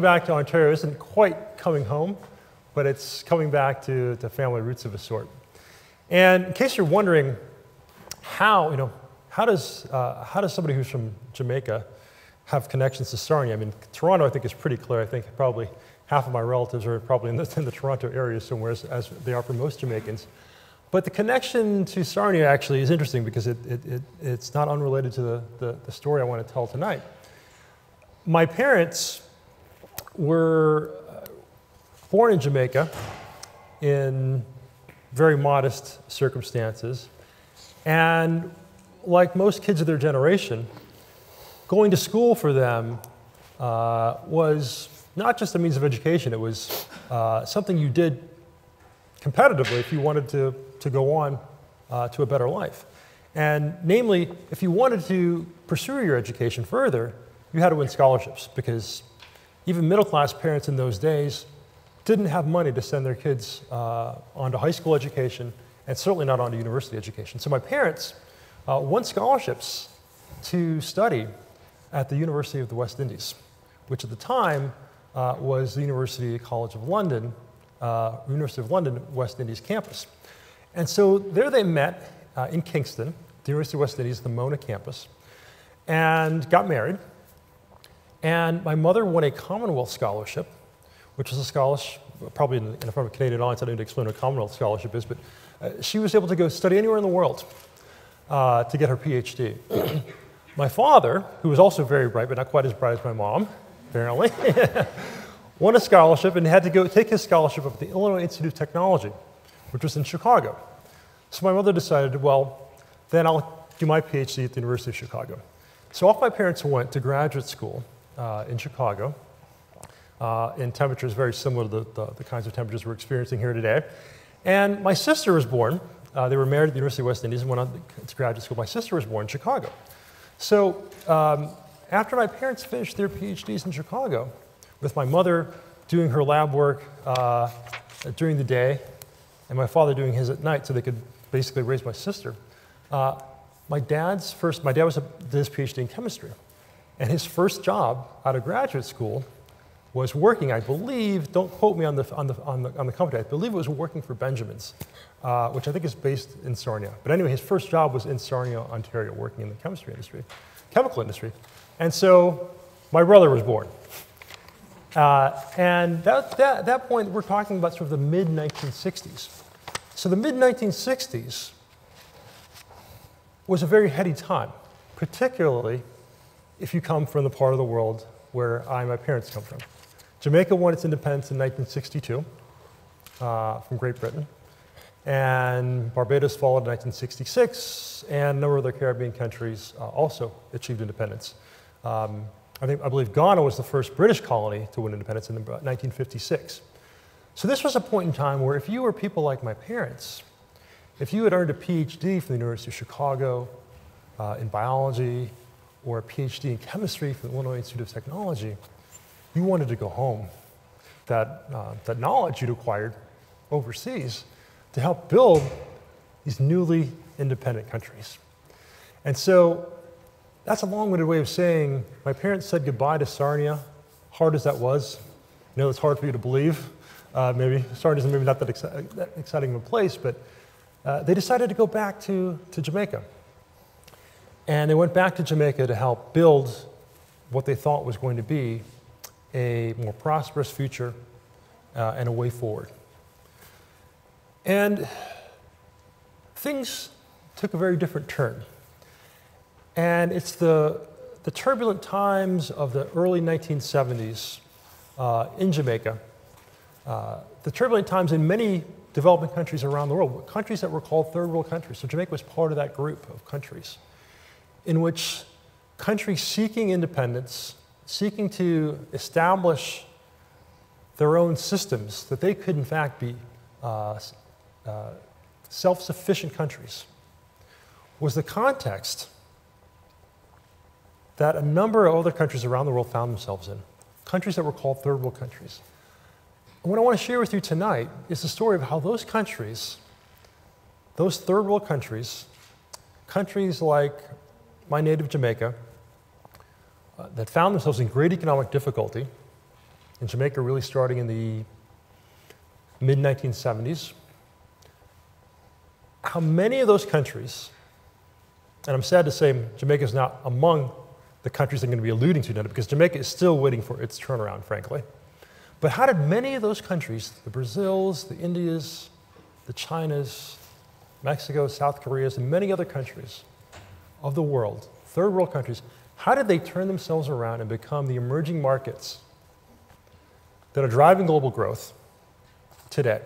back to Ontario isn't quite coming home, but it's coming back to, to family roots of a sort. And in case you're wondering how, you know, how does, uh, how does somebody who's from Jamaica have connections to Sarnia? I mean, Toronto, I think, is pretty clear. I think probably half of my relatives are probably in the, in the Toronto area somewhere, as, as, they are for most Jamaicans. But the connection to Sarnia actually is interesting because it, it, it, it's not unrelated to the, the, the story I want to tell tonight. My parents were uh, born in Jamaica in very modest circumstances. And like most kids of their generation, going to school for them uh, was not just a means of education, it was uh, something you did competitively if you wanted to, to go on uh, to a better life. And namely, if you wanted to pursue your education further, you had to win scholarships because even middle class parents in those days didn't have money to send their kids uh, on to high school education and certainly not onto university education. So my parents uh, won scholarships to study at the University of the West Indies, which at the time uh, was the University College of London, uh, University of London West Indies campus. And so there they met uh, in Kingston, the University of the West Indies, the Mona campus, and got married. And my mother won a Commonwealth Scholarship, which is a scholarship, probably in, in from a Canadian audience, I don't need to explain what a Commonwealth Scholarship is, but uh, she was able to go study anywhere in the world uh, to get her PhD. my father, who was also very bright, but not quite as bright as my mom, apparently, won a scholarship and had to go take his scholarship up at the Illinois Institute of Technology, which was in Chicago. So my mother decided, well, then I'll do my PhD at the University of Chicago. So off my parents went to graduate school uh, in Chicago uh, in temperatures very similar to the, the, the, kinds of temperatures we're experiencing here today. And my sister was born. Uh, they were married at the University of West Indies and went on to graduate school. My sister was born in Chicago. So um, after my parents finished their PhDs in Chicago, with my mother doing her lab work uh, during the day and my father doing his at night so they could basically raise my sister, uh, my dad's first, my dad was a, did his PhD in chemistry. And his first job out of graduate school was working, I believe, don't quote me on the, on the, on the, on the company, I believe it was working for Benjamin's, uh, which I think is based in Sarnia. But anyway, his first job was in Sarnia, Ontario, working in the chemistry industry, chemical industry. And so my brother was born. Uh, and that, that, that point, we're talking about sort of the mid 1960s. So the mid 1960s was a very heady time, particularly if you come from the part of the world where I and my parents come from. Jamaica won its independence in 1962 uh, from Great Britain, and Barbados followed in 1966, and a number of other Caribbean countries uh, also achieved independence. Um, I, think, I believe Ghana was the first British colony to win independence in 1956. So this was a point in time where if you were people like my parents, if you had earned a PhD from the University of Chicago uh, in biology or a PhD in chemistry from the Illinois Institute of Technology, you wanted to go home. That, uh, that knowledge you'd acquired overseas to help build these newly independent countries. And so that's a long winded way of saying my parents said goodbye to Sarnia, hard as that was. I know it's hard for you to believe. Uh, maybe Sarnia is maybe not that, exci- that, exciting of a place, but uh, they decided to go back to, to Jamaica. And they went back to Jamaica to help build what they thought was going to be a more prosperous future uh, and a way forward. And things took a very different turn. And it's the, the turbulent times of the early 1970s uh, in Jamaica, uh, the turbulent times in many developing countries around the world, countries that were called third world countries. So Jamaica was part of that group of countries in which countries seeking independence seeking to establish their own systems that they could, in fact, be uh, uh, self sufficient countries was the context that a number of other countries around the world found themselves in, countries that were called third world countries. And what I want to share with you tonight is the story of how those countries, those third world countries, countries like my native Jamaica, uh, that found themselves in great economic difficulty in Jamaica really starting in the mid 1970s, how many of those countries, and I'm sad to say Jamaica is not among the countries I'm going to be alluding to now because Jamaica is still waiting for its turnaround, frankly. But how did many of those countries, the Brazils, the Indias, the Chinas, Mexico, South Koreas, and many other countries of the world, third world countries, how did they turn themselves around and become the emerging markets that are driving global growth today?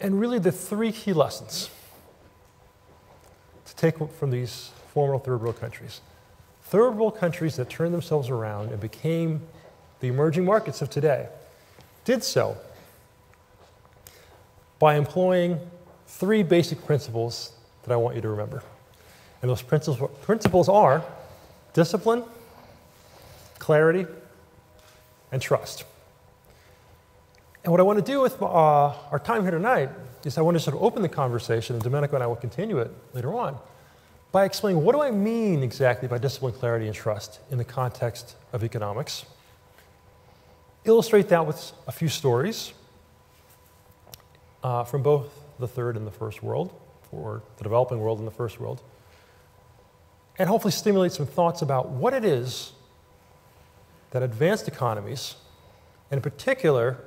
And really, the three key lessons to take from these former third world countries. Third world countries that turned themselves around and became the emerging markets of today did so by employing three basic principles that I want you to remember. And those principles, principles are discipline, clarity, and trust. And what I want to do with uh, our time here tonight is I want to sort of open the conversation, and Domenico and I will continue it later on, by explaining what do I mean exactly by discipline, clarity, and trust in the context of economics. Illustrate that with a few stories uh, from both the third and the first world, or the developing world and the first world, and hopefully stimulate some thoughts about what it is that advanced economies, and in particular,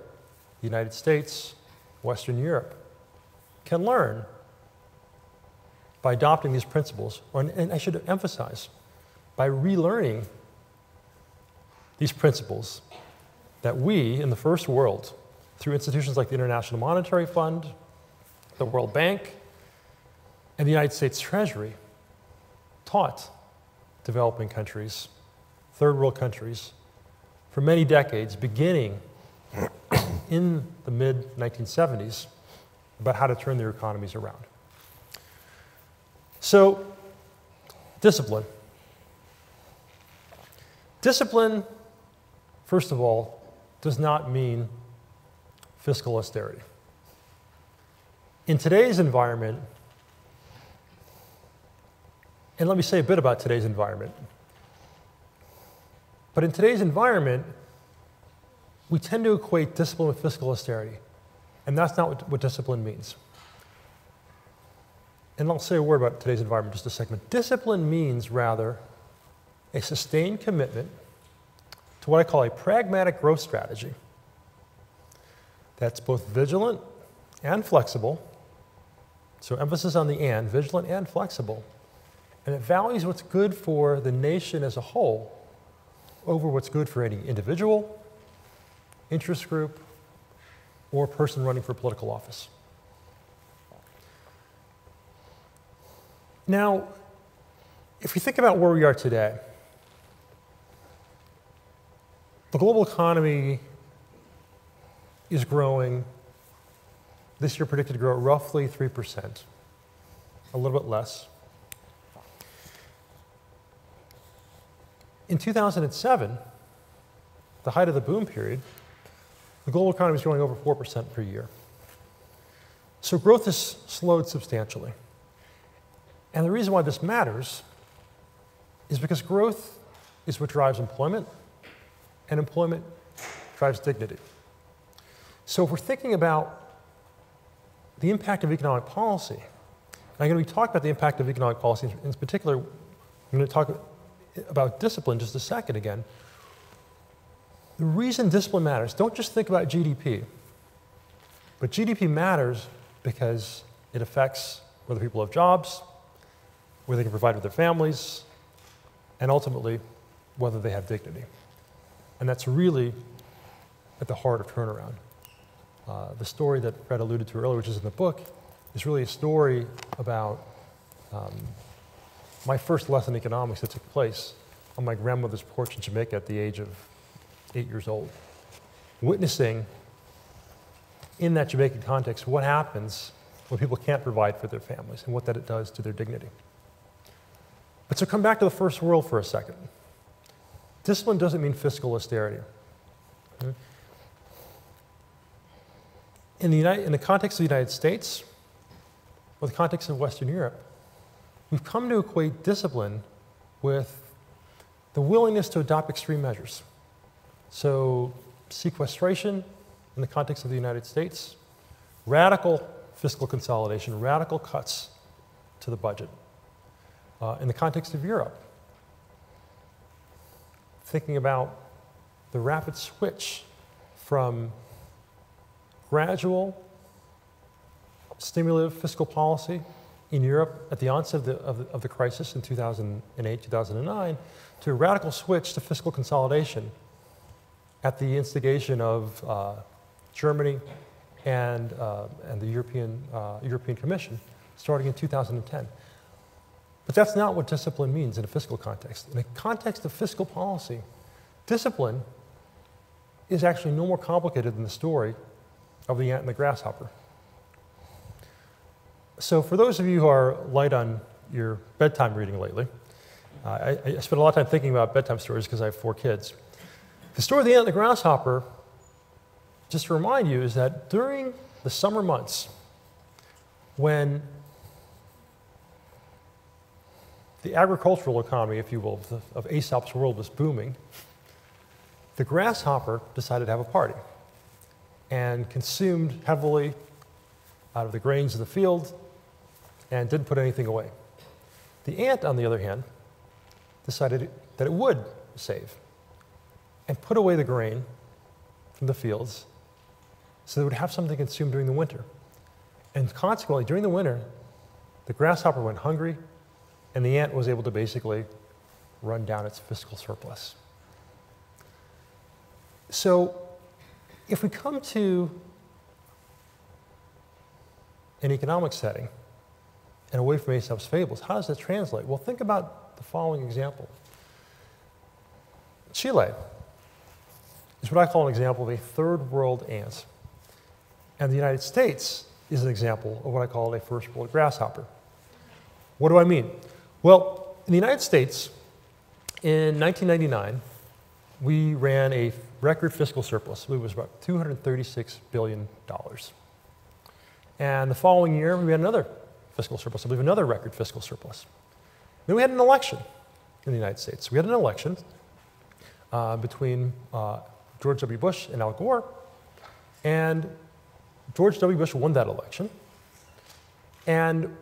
the United States, Western Europe, can learn by adopting these principles, or, and I should emphasize, by relearning these principles that we in the first world, through institutions like the International Monetary Fund, the World Bank, and the United States Treasury, taught developing countries, third world countries, for many decades, beginning in the mid 1970s, about how to turn their economies around. So, discipline. Discipline, first of all, does not mean fiscal austerity. In today's environment, and let me say a bit about today's environment. But in today's environment, we tend to equate discipline with fiscal austerity, and that's not what, what discipline means and I'll say a word about today's environment just a second. Discipline means rather a sustained commitment to what I call a pragmatic growth strategy that's both vigilant and flexible. So, emphasis on the and, vigilant and flexible. And it values what's good for the nation as a whole over what's good for any individual, interest group, or person running for political office. Now, if we think about where we are today, the global economy is growing, this year predicted to grow at roughly 3%, a little bit less. In 2007, the height of the boom period, the global economy was growing over 4% per year. So growth has slowed substantially. And the reason why this matters is because growth is what drives employment, and employment drives dignity. So if we're thinking about the impact of economic policy, and I'm going to be talking about the impact of economic policy in particular, I'm going to talk about discipline just a second again. The reason discipline matters, don't just think about GDP, but GDP matters because it affects whether people have jobs, where they can provide for their families, and ultimately, whether they have dignity. And that's really at the heart of turnaround. Uh, the story that Fred alluded to earlier, which is in the book, is really a story about um, my first lesson in economics that took place on my grandmother's porch in Jamaica at the age of eight years old. Witnessing in that Jamaican context what happens when people can't provide for their families and what that it does to their dignity. But so come back to the first world for a second, discipline doesn't mean fiscal austerity. In the, United, in the context of the United States, or the context of Western Europe, we've come to equate discipline with the willingness to adopt extreme measures. So, sequestration in the context of the United States, radical fiscal consolidation, radical cuts to the budget. Uh, in the context of Europe, thinking about the rapid switch from gradual stimulative fiscal policy in Europe at the onset of the, of the, of the crisis in 2008, 2009, to a radical switch to fiscal consolidation at the instigation of uh, Germany and, uh, and the European, uh, European Commission starting in 2010. But that's not what discipline means in a fiscal context. In a context of fiscal policy, discipline is actually no more complicated than the story of the ant and the grasshopper. So, for those of you who are light on your bedtime reading lately, uh, I, I spent a lot of time thinking about bedtime stories because I have four kids. The story of the ant and the grasshopper, just to remind you, is that during the summer months, when the agricultural economy, if you will, of, the, of Aesop's world was booming, the grasshopper decided to have a party and consumed heavily out of the grains of the field and didn't put anything away. The ant, on the other hand, decided that it would save and put away the grain from the fields so they would have something to consume during the winter. And consequently, during the winter, the grasshopper went hungry and the ant was able to basically run down its fiscal surplus. So, if we come to an economic setting and away from Aesop's fables, how does that translate? Well, think about the following example Chile is what I call an example of a third world ant. And the United States is an example of what I call a first world grasshopper. What do I mean? Well, in the United States, in 1999, we ran a record fiscal surplus. It was about $236 billion. And the following year, we had another fiscal surplus, I believe another record fiscal surplus. Then we had an election in the United States. We had an election uh, between uh, George W. Bush and Al Gore, and George W. Bush won that election. And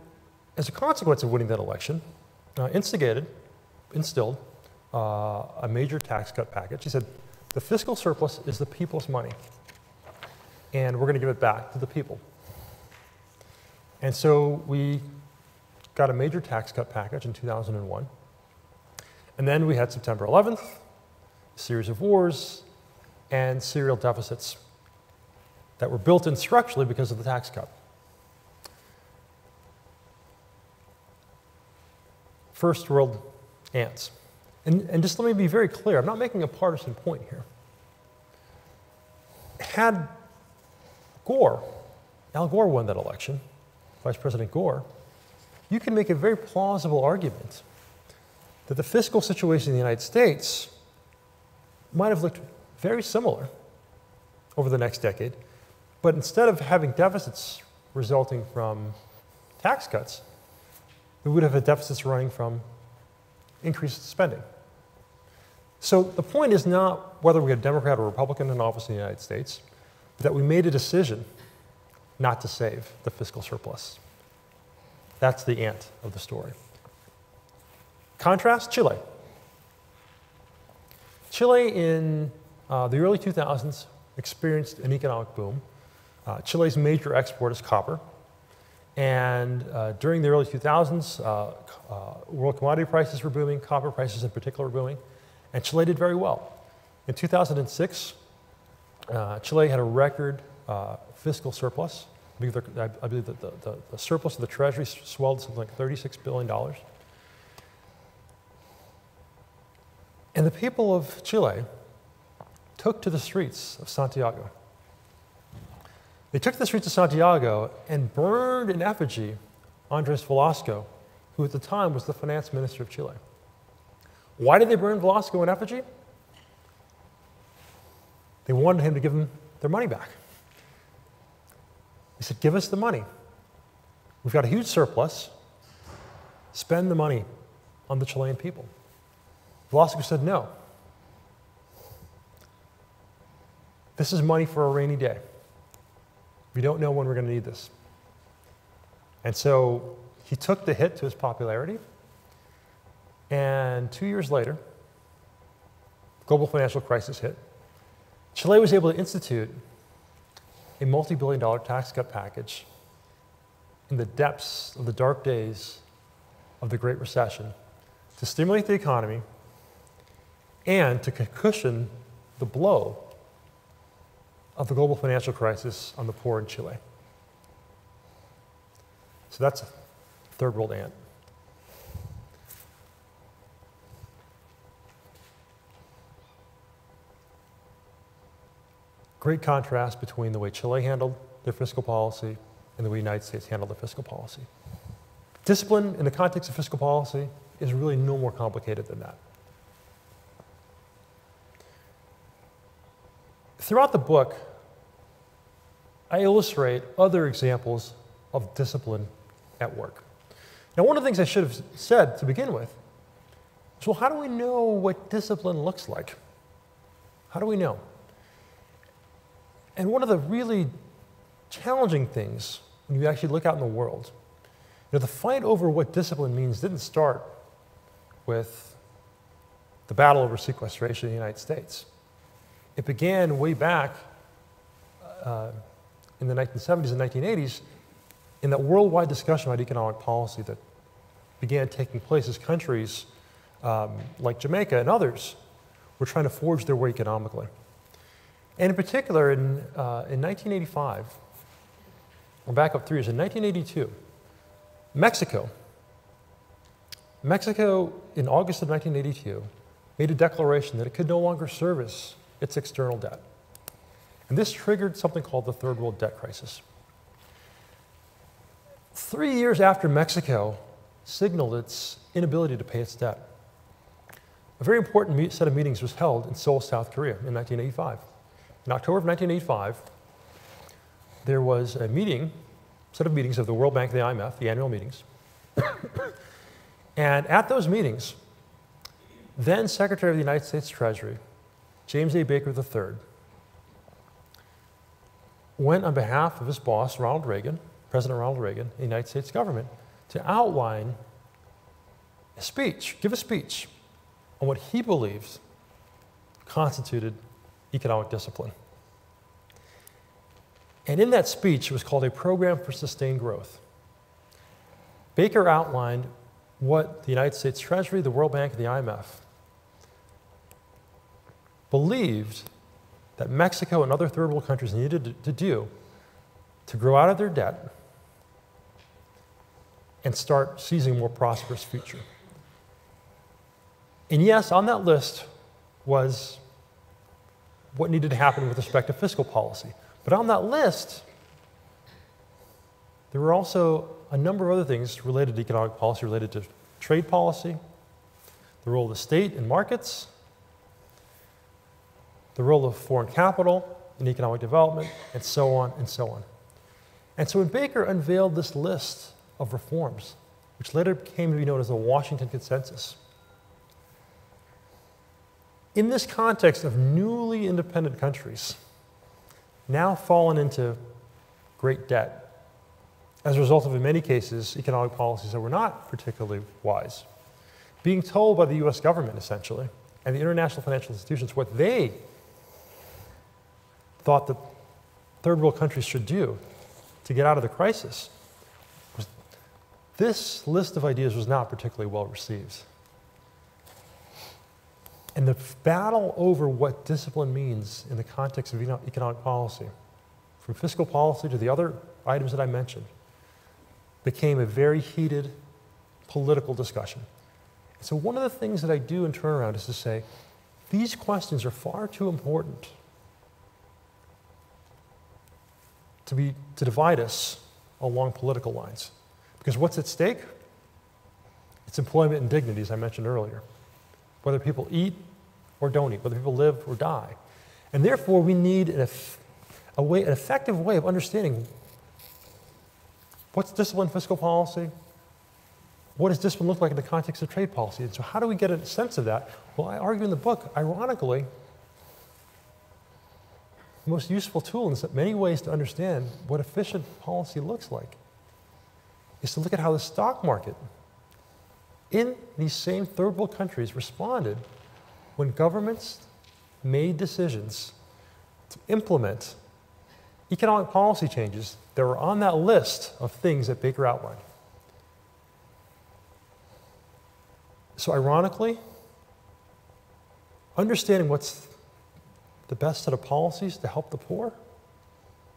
as a consequence of winning that election, uh, instigated, instilled uh, a major tax cut package. He said, the fiscal surplus is the people's money, and we're going to give it back to the people. And so we got a major tax cut package in 2001. And then we had September 11th, a series of wars, and serial deficits that were built in structurally because of the tax cut. First world ants. And, and just let me be very clear I'm not making a partisan point here. Had Gore, Al Gore won that election, Vice President Gore, you can make a very plausible argument that the fiscal situation in the United States might have looked very similar over the next decade, but instead of having deficits resulting from tax cuts, we would have had deficits running from increased spending. So the point is not whether we had a Democrat or Republican in office in the United States, but that we made a decision not to save the fiscal surplus. That's the ant of the story. Contrast Chile. Chile in uh, the early 2000s experienced an economic boom. Uh, Chile's major export is copper. And uh, during the early 2000s, uh, uh, world commodity prices were booming, copper prices in particular were booming, and Chile did very well. In 2006, uh, Chile had a record uh, fiscal surplus. I believe, the, I believe that the, the, the, surplus of the treasury swelled to something like $36 billion. And the people of Chile took to the streets of Santiago they took the streets of Santiago and burned in effigy Andres Velasco, who at the time was the finance minister of Chile. Why did they burn Velasco in effigy? They wanted him to give them their money back. He said, Give us the money. We've got a huge surplus. Spend the money on the Chilean people. Velasco said, no. This is money for a rainy day. We don't know when we're going to need this. And so he took the hit to his popularity. And two years later, global financial crisis hit. Chile was able to institute a multi billion dollar tax cut package in the depths of the dark days of the Great Recession to stimulate the economy and to cushion the blow of the global financial crisis on the poor in Chile. So that's a third world ant. Great contrast between the way Chile handled their fiscal policy and the way the United States handled their fiscal policy. Discipline in the context of fiscal policy is really no more complicated than that. Throughout the book, I illustrate other examples of discipline at work. Now, one of the things I should have said to begin with is well, how do we know what discipline looks like? How do we know? And one of the really challenging things when you actually look out in the world, you know, the fight over what discipline means didn't start with the battle over sequestration in the United States. It began way back uh, in the 1970s and 1980s in that worldwide discussion about economic policy that began taking place as countries um, like Jamaica and others were trying to forge their way economically. And in particular, in, uh, in 1985, or back up three years, in 1982, Mexico, Mexico in August of 1982 made a declaration that it could no longer service its external debt. And this triggered something called the Third World Debt Crisis. Three years after Mexico signaled its inability to pay its debt, a very important set of meetings was held in Seoul, South Korea in 1985. In October of 1985, there was a meeting, set of meetings of the World Bank and the IMF, the annual meetings. and at those meetings, then Secretary of the United States Treasury, James A. Baker III, went on behalf of his boss, Ronald Reagan, President Ronald Reagan, the United States government, to outline a speech, give a speech on what he believes constituted economic discipline. And in that speech, it was called a Program for Sustained Growth. Baker outlined what the United States Treasury, the World Bank, and the IMF believed that Mexico and other third world countries needed to do to grow out of their debt and start seizing a more prosperous future. And yes, on that list was what needed to happen with respect to fiscal policy. But on that list, there were also a number of other things related to economic policy, related to trade policy, the role of the state in markets, the role of foreign capital in economic development, and so on and so on. And so when Baker unveiled this list of reforms, which later came to be known as the Washington Consensus, in this context of newly independent countries, now fallen into great debt as a result of, in many cases, economic policies that were not particularly wise, being told by the US government, essentially, and the international financial institutions what they thought that third world countries should do to get out of the crisis. This list of ideas was not particularly well received. And the battle over what discipline means in the context of economic policy, from fiscal policy to the other items that I mentioned, became a very heated political discussion. So, one of the things that I do in turnaround is to say, these questions are far too important to, be, to divide us along political lines. Because what's at stake? It's employment and dignity, as I mentioned earlier. Whether people eat or don't eat, whether people live or die. And therefore, we need an, a way, an effective way of understanding what's disciplined fiscal policy, what does discipline look like in the context of trade policy? And so, how do we get a sense of that? Well, I argue in the book, ironically, the most useful tool in many ways to understand what efficient policy looks like is to look at how the stock market in these same third world countries responded when governments made decisions to implement economic policy changes that were on that list of things that Baker outlined. So, ironically, understanding what's the best set of policies to help the poor,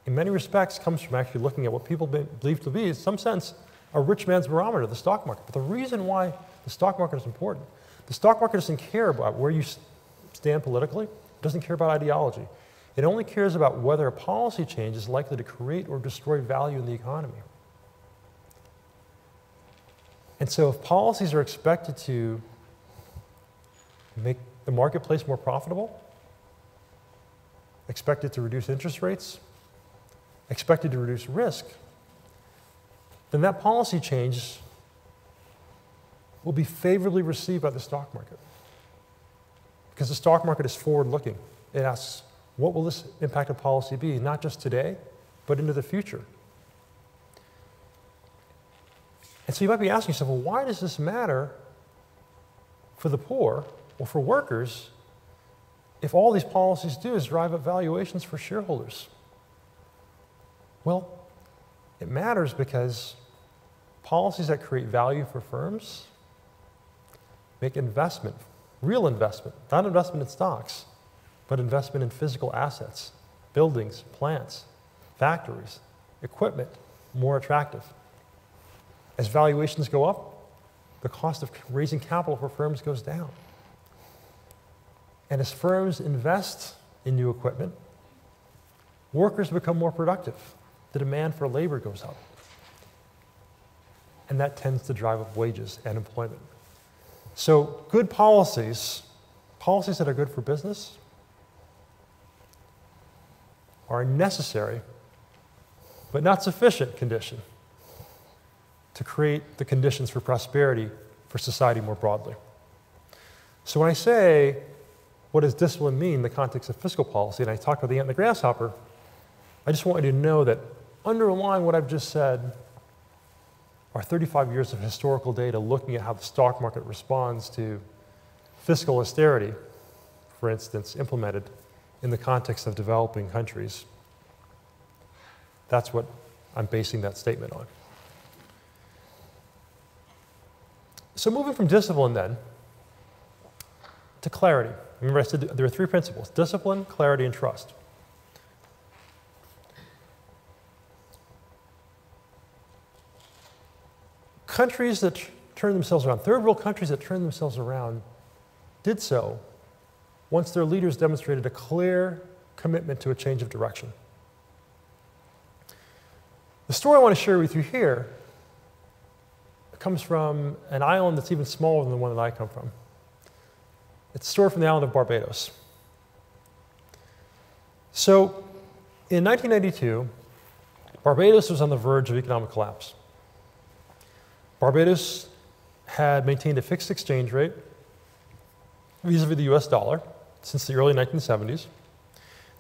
in many respects, comes from actually looking at what people believe to be, in some sense, a rich man's barometer, the stock market. But the reason why the stock market is important, the stock market doesn't care about where you stand politically, it doesn't care about ideology. It only cares about whether a policy change is likely to create or destroy value in the economy. And so, if policies are expected to make the marketplace more profitable, expected to reduce interest rates, expected to reduce risk, then that policy change will be favorably received by the stock market. Because the stock market is forward looking. It asks, what will this impact of policy be, not just today, but into the future? And so you might be asking yourself, well, why does this matter for the poor or for workers if all these policies do is drive up valuations for shareholders? Well, it matters because policies that create value for firms make investment, real investment, not investment in stocks, but investment in physical assets, buildings, plants, factories, equipment, more attractive. As valuations go up, the cost of raising capital for firms goes down. And as firms invest in new equipment, workers become more productive. The demand for labor goes up. And that tends to drive up wages and employment. So, good policies, policies that are good for business, are a necessary but not sufficient condition to create the conditions for prosperity for society more broadly. So when I say, what does discipline mean in the context of fiscal policy, and I talked about the ant and the grasshopper, I just want you to know that underlying what I've just said are 35 years of historical data looking at how the stock market responds to fiscal austerity, for instance, implemented in the context of developing countries. That's what I'm basing that statement on. So, moving from discipline then to clarity. Remember, I said there are three principles discipline, clarity, and trust. Countries that turned themselves around, third world countries that turned themselves around, did so once their leaders demonstrated a clear commitment to a change of direction. The story I want to share with you here comes from an island that's even smaller than the one that I come from. It's a story from the island of Barbados. So, in 1992, Barbados was on the verge of economic collapse. Barbados had maintained a fixed exchange rate vis a vis the US dollar since the early 1970s,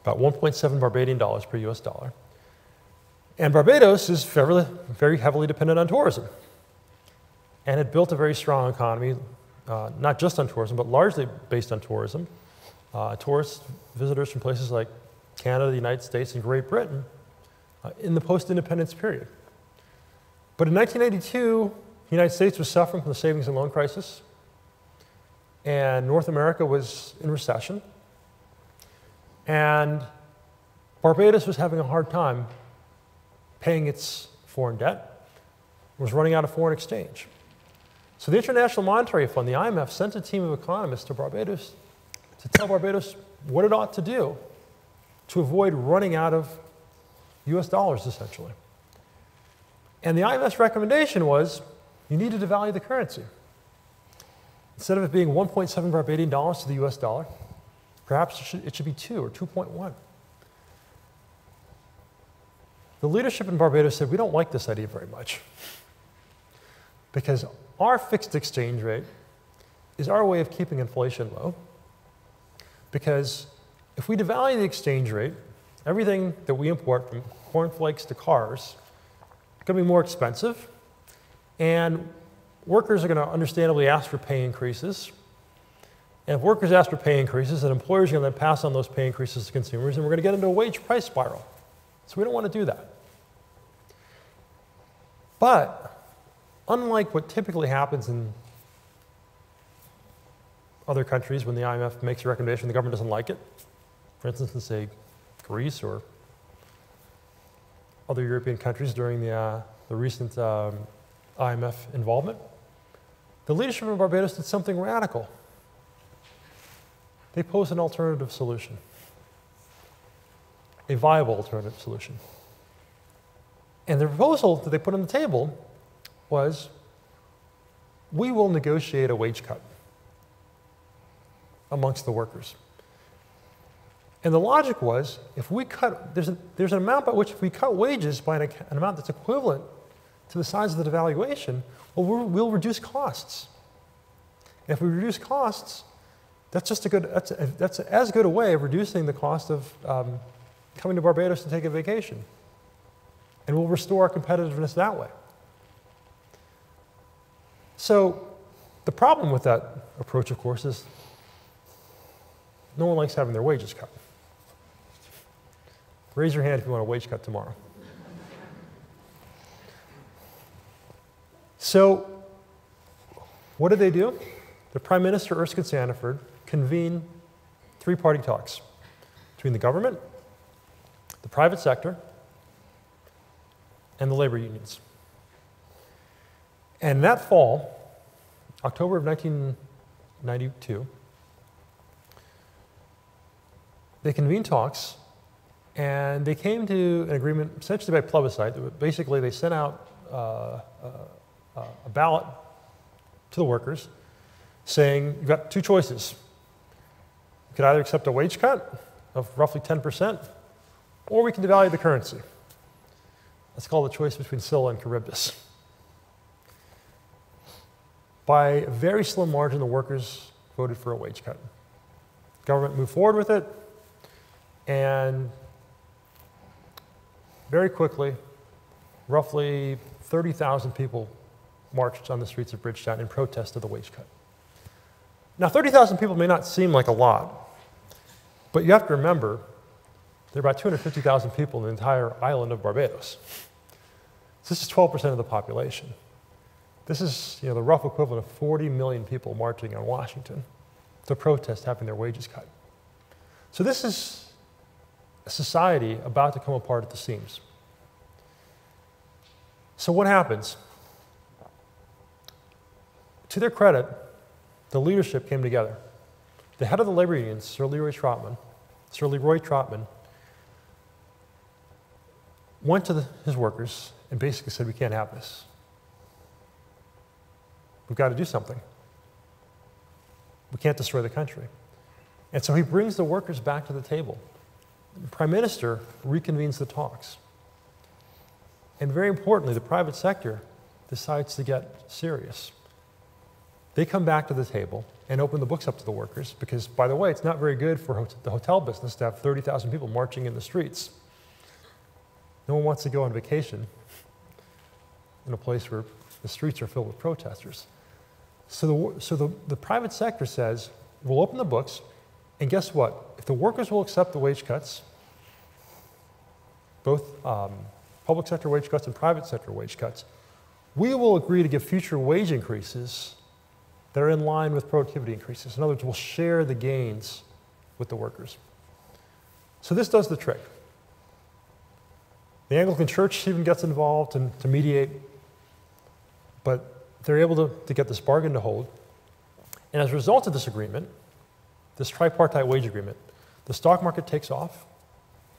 about 1.7 Barbadian dollars per US dollar. And Barbados is very, very heavily dependent on tourism and had built a very strong economy, uh, not just on tourism, but largely based on tourism. Uh, tourists, visitors from places like Canada, the United States, and Great Britain uh, in the post independence period. But in 1982, the United States was suffering from the savings and loan crisis, and North America was in recession. And Barbados was having a hard time paying its foreign debt, was running out of foreign exchange. So the International Monetary Fund, the IMF, sent a team of economists to Barbados to tell Barbados what it ought to do to avoid running out of US dollars, essentially. And the IMF's recommendation was you need to devalue the currency. Instead of it being 1.7 Barbadian dollars to the US dollar, perhaps it should, it should be 2 or 2.1. The leadership in Barbados said, We don't like this idea very much. Because our fixed exchange rate is our way of keeping inflation low because if we devalue the exchange rate, everything that we import from cornflakes to cars is going to be more expensive, and workers are going to understandably ask for pay increases. And if workers ask for pay increases, then employers are going to then pass on those pay increases to consumers, and we're going to get into a wage price spiral. So we don't want to do that. But unlike what typically happens in other countries when the IMF makes a recommendation, the government doesn't like it. For instance, in say Greece or other European countries during the, uh, the recent um, IMF involvement, the leadership of Barbados did something radical. They posed an alternative solution, a viable alternative solution. And the proposal that they put on the table was we will negotiate a wage cut amongst the workers. And the logic was if we cut, there's, a, there's an amount by which if we cut wages by an, an amount that's equivalent to the size of the devaluation, well, we will reduce costs. And if we reduce costs, that's just a good, that's, a, that's as good a way of reducing the cost of um, coming to Barbados to take a vacation. And we'll restore our competitiveness that way. So the problem with that approach, of course, is no one likes having their wages cut. Raise your hand if you want a wage cut tomorrow. So, what did they do? The Prime Minister, Erskine Sandiford, convened three party talks between the government, the private sector, and the labor unions. And that fall, October of 1992, they convened talks and they came to an agreement essentially by plebiscite. Basically, they sent out uh, uh, uh, a ballot to the workers saying, you've got two choices. You could either accept a wage cut of roughly 10%, or we can devalue the currency. That's called the choice between Scylla and Charybdis. By a very slim margin, the workers voted for a wage cut. Government moved forward with it, and very quickly, roughly 30,000 people marched on the streets of Bridgetown in protest of the wage cut. Now, 30,000 people may not seem like a lot, but you have to remember there are about 250,000 people in the entire island of Barbados. So this is 12% of the population. This is you know, the rough equivalent of 40 million people marching on Washington to protest having their wages cut. So this is a society about to come apart at the seams. So what happens? To their credit, the leadership came together. The head of the labor union, Sir Leroy Trotman, Sir Leroy Trotman, went to the, his workers and basically said, We can't have this. We've got to do something. We can't destroy the country. And so he brings the workers back to the table. The prime minister reconvenes the talks. And very importantly, the private sector decides to get serious. They come back to the table and open the books up to the workers because, by the way, it's not very good for the hotel business to have 30,000 people marching in the streets. No one wants to go on vacation in a place where the streets are filled with protesters. So, the, so the, the private sector says, we'll open the books, and guess what? If the workers will accept the wage cuts, both um, public sector wage cuts and private sector wage cuts, we will agree to give future wage increases that are in line with productivity increases. In other words, we'll share the gains with the workers. So this does the trick. The Anglican Church even gets involved and to mediate, but they're able to, to get this bargain to hold. And as a result of this agreement, this tripartite wage agreement, the stock market takes off,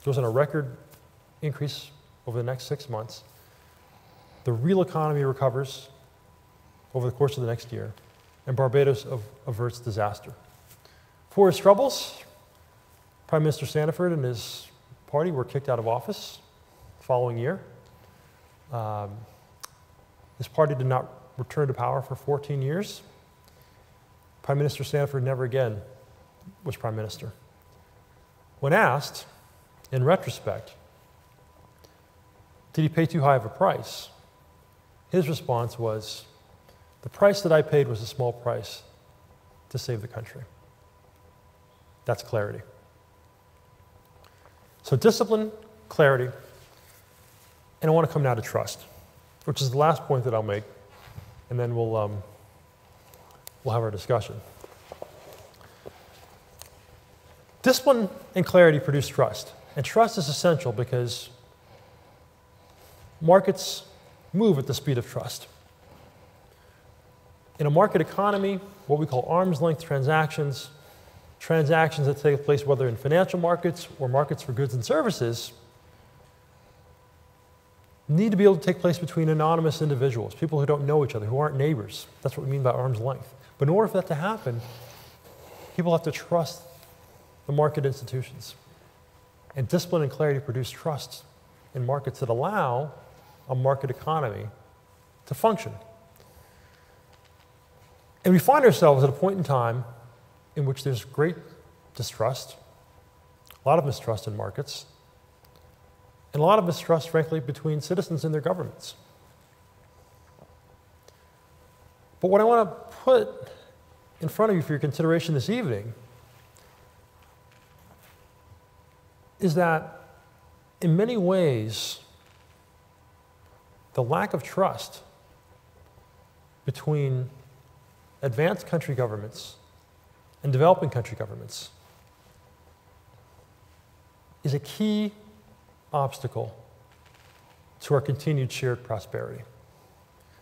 goes on a record increase over the next six months. The real economy recovers over the course of the next year, and Barbados averts disaster. For his troubles, Prime Minister Sandiford and his party were kicked out of office the following year. Um, his party did not return to power for 14 years. Prime Minister Sandiford never again was prime minister. When asked, in retrospect, did he pay too high of a price? His response was, the price that I paid was a small price to save the country. That's clarity. So, discipline, clarity, and I want to come now to trust, which is the last point that I'll make, and then we'll, um, we'll have our discussion. Discipline and clarity produce trust, and trust is essential because markets move at the speed of trust. In a market economy, what we call arm's length transactions, transactions that take place whether in financial markets or markets for goods and services need to be able to take place between anonymous individuals, people who don't know each other, who aren't neighbors. That's what we mean by arm's length. But in order for that to happen, people have to trust the market institutions. And discipline and clarity produce trust in markets that allow a market economy to function. And we find ourselves at a point in time in which there's great distrust, a lot of mistrust in markets, and a lot of mistrust, frankly, between citizens and their governments. But what I want to put in front of you for your consideration this evening is that in many ways, the lack of trust between advanced country governments and developing country governments is a key obstacle to our continued shared prosperity.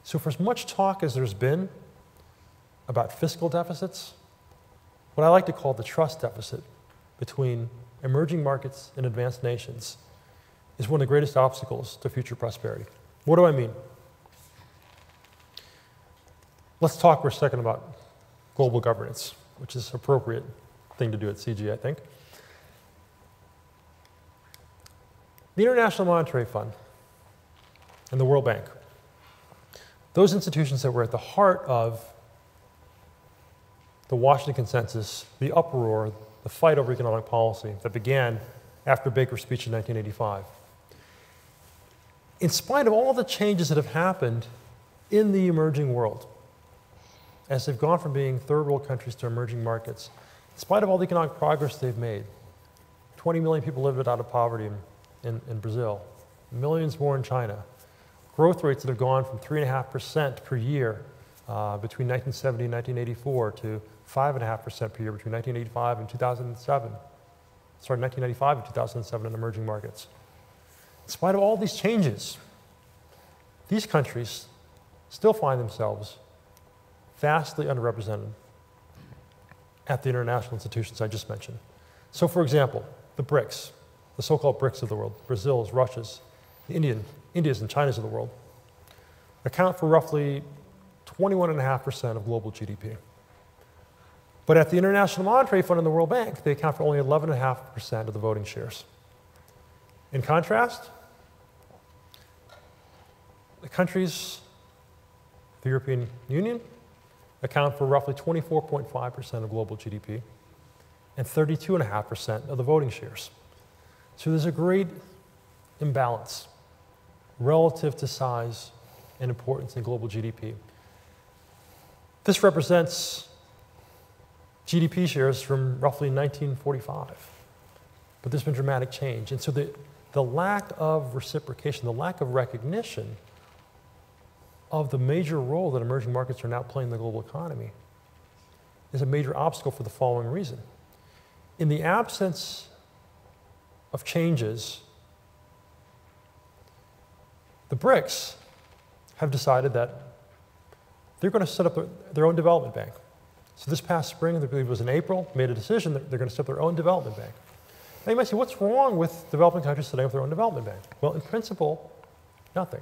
So, for as much talk as there's been about fiscal deficits, what I like to call the trust deficit between emerging markets and advanced nations is one of the greatest obstacles to future prosperity. What do I mean? Let's talk for a second about global governance which is appropriate thing to do at CIGI, I think. The International Monetary Fund and the World Bank, those institutions that were at the heart of the Washington Consensus, the uproar, the fight over economic policy that began after Baker's speech in 1985. In spite of all the changes that have happened in the emerging world, as they've gone from being third world countries to emerging markets, in spite of all the economic progress they've made. 20 million people live out of poverty in, in, in Brazil, millions more in China. Growth rates that have gone from 3.5% per year uh, between 1970 and 1984 to 5.5% per year between 1985 and 2007. Sorry, 1995 and 2007 in emerging markets. In spite of all these changes, these countries still find themselves vastly underrepresented at the international institutions I just mentioned. So, for example, the BRICS, the so called BRICS of the world, Brazil's, Russia's, the Indian, India's, and China's of the world, account for roughly 21.5% of global GDP. But at the International Monetary Fund and the World Bank, they account for only 11.5% of the voting shares. In contrast, the countries, the European Union, account for roughly 24.5% of global GDP and 32.5% of the voting shares. So there's a great imbalance relative to size and importance in global GDP. This represents GDP shares from roughly 1945. But there's been dramatic change. And so the, the lack of reciprocation, the lack of recognition of the major role that emerging markets are now playing in the global economy is a major obstacle for the following reason. In the absence of changes, the BRICS have decided that they're going to set up their own development bank. So this past spring, I believe it was in April, made a decision that they're going to set up their own development bank. Now you might say, what's wrong with developing countries setting up their own development bank? Well, in principle, nothing.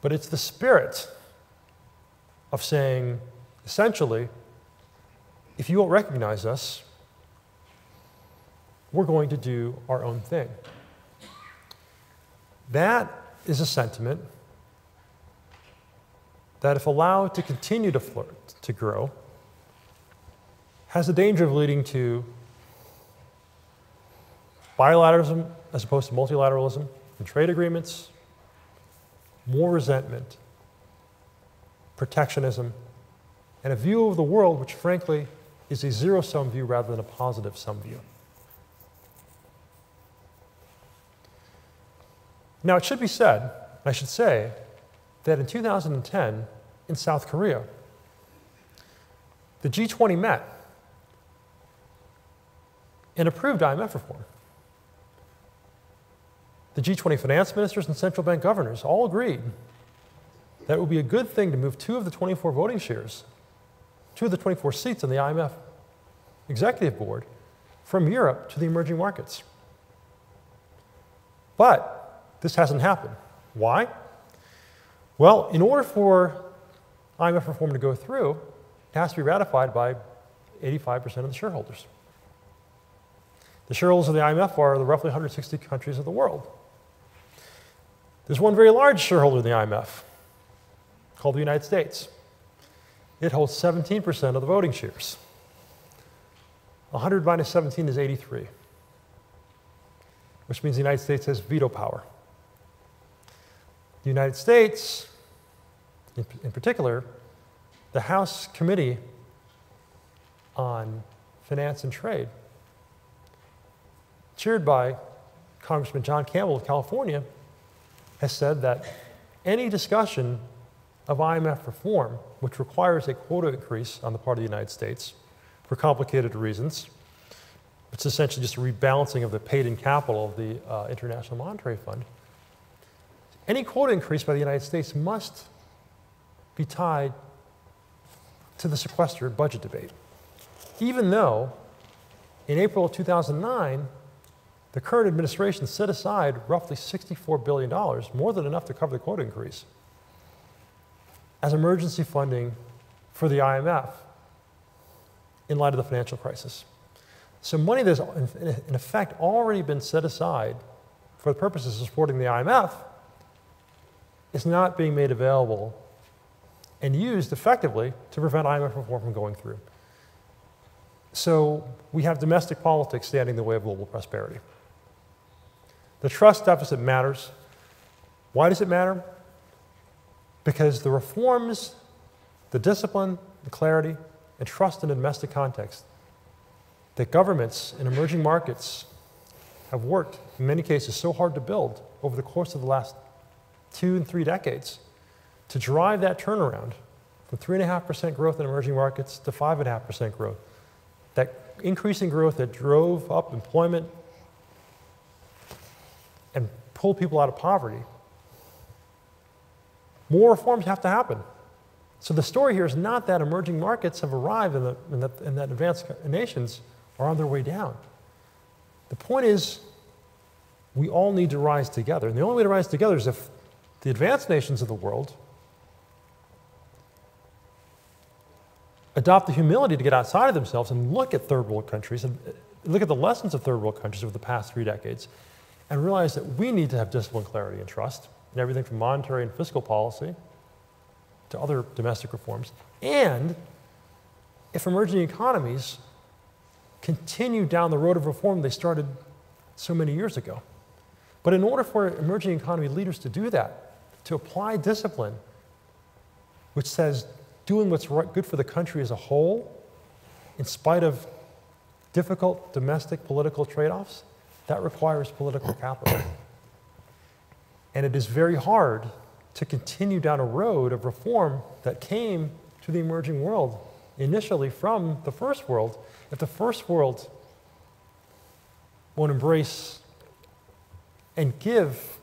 But it's the spirit of saying, essentially, if you won't recognize us, we're going to do our own thing. That is a sentiment that, if allowed to continue to flirt, to grow, has the danger of leading to bilateralism as opposed to multilateralism in trade agreements, more resentment, protectionism, and a view of the world which, frankly, is a zero sum view rather than a positive sum view. Now, it should be said, I should say, that in 2010 in South Korea, the G20 met and approved IMF reform. The G20 finance ministers and central bank governors all agreed that it would be a good thing to move two of the 24 voting shares, two of the 24 seats on the IMF executive board from Europe to the emerging markets. But this hasn't happened. Why? Well, in order for IMF reform to go through, it has to be ratified by 85% of the shareholders. The shareholders of the IMF are the roughly 160 countries of the world. There's one very large shareholder in the IMF called the United States. It holds 17% of the voting shares. 100 minus 17 is 83, which means the United States has veto power. The United States, in, in particular, the House Committee on Finance and Trade, chaired by Congressman John Campbell of California, has said that any discussion of IMF reform, which requires a quota increase on the part of the United States for complicated reasons, it's essentially just a rebalancing of the paid in capital of the uh, International Monetary Fund. Any quota increase by the United States must be tied to the sequestered budget debate. Even though in April of 2009, the current administration set aside roughly $64 billion, more than enough to cover the quota increase, as emergency funding for the IMF in light of the financial crisis. So money that's in effect already been set aside for the purposes of supporting the IMF is not being made available and used effectively to prevent IMF reform from going through. So we have domestic politics standing in the way of global prosperity. The trust deficit matters. Why does it matter? Because the reforms, the discipline, the clarity, and trust in a domestic context that governments in emerging markets have worked, in many cases, so hard to build over the course of the last two and three decades to drive that turnaround from 3.5% growth in emerging markets to 5.5% growth. That increasing growth that drove up employment and pulled people out of poverty. More reforms have to happen. So the story here is not that emerging markets have arrived and, that, and that advanced nations are on their way down. The point is, we all need to rise together. And the only way to rise together is if the advanced nations of the world adopt the humility to get outside of themselves and look at third world countries and uh, look at the lessons of third world countries over the past three decades and realize that we need to have discipline, clarity, and trust in everything from monetary and fiscal policy to other domestic reforms. And if emerging economies continue down the road of reform they started so many years ago. But in order for emerging economy leaders to do that, to apply discipline, which says doing what's right, good for the country as a whole, in spite of difficult domestic political trade offs, that requires political capital. And it is very hard to continue down a road of reform that came to the emerging world initially from the first world if the first world won't embrace and give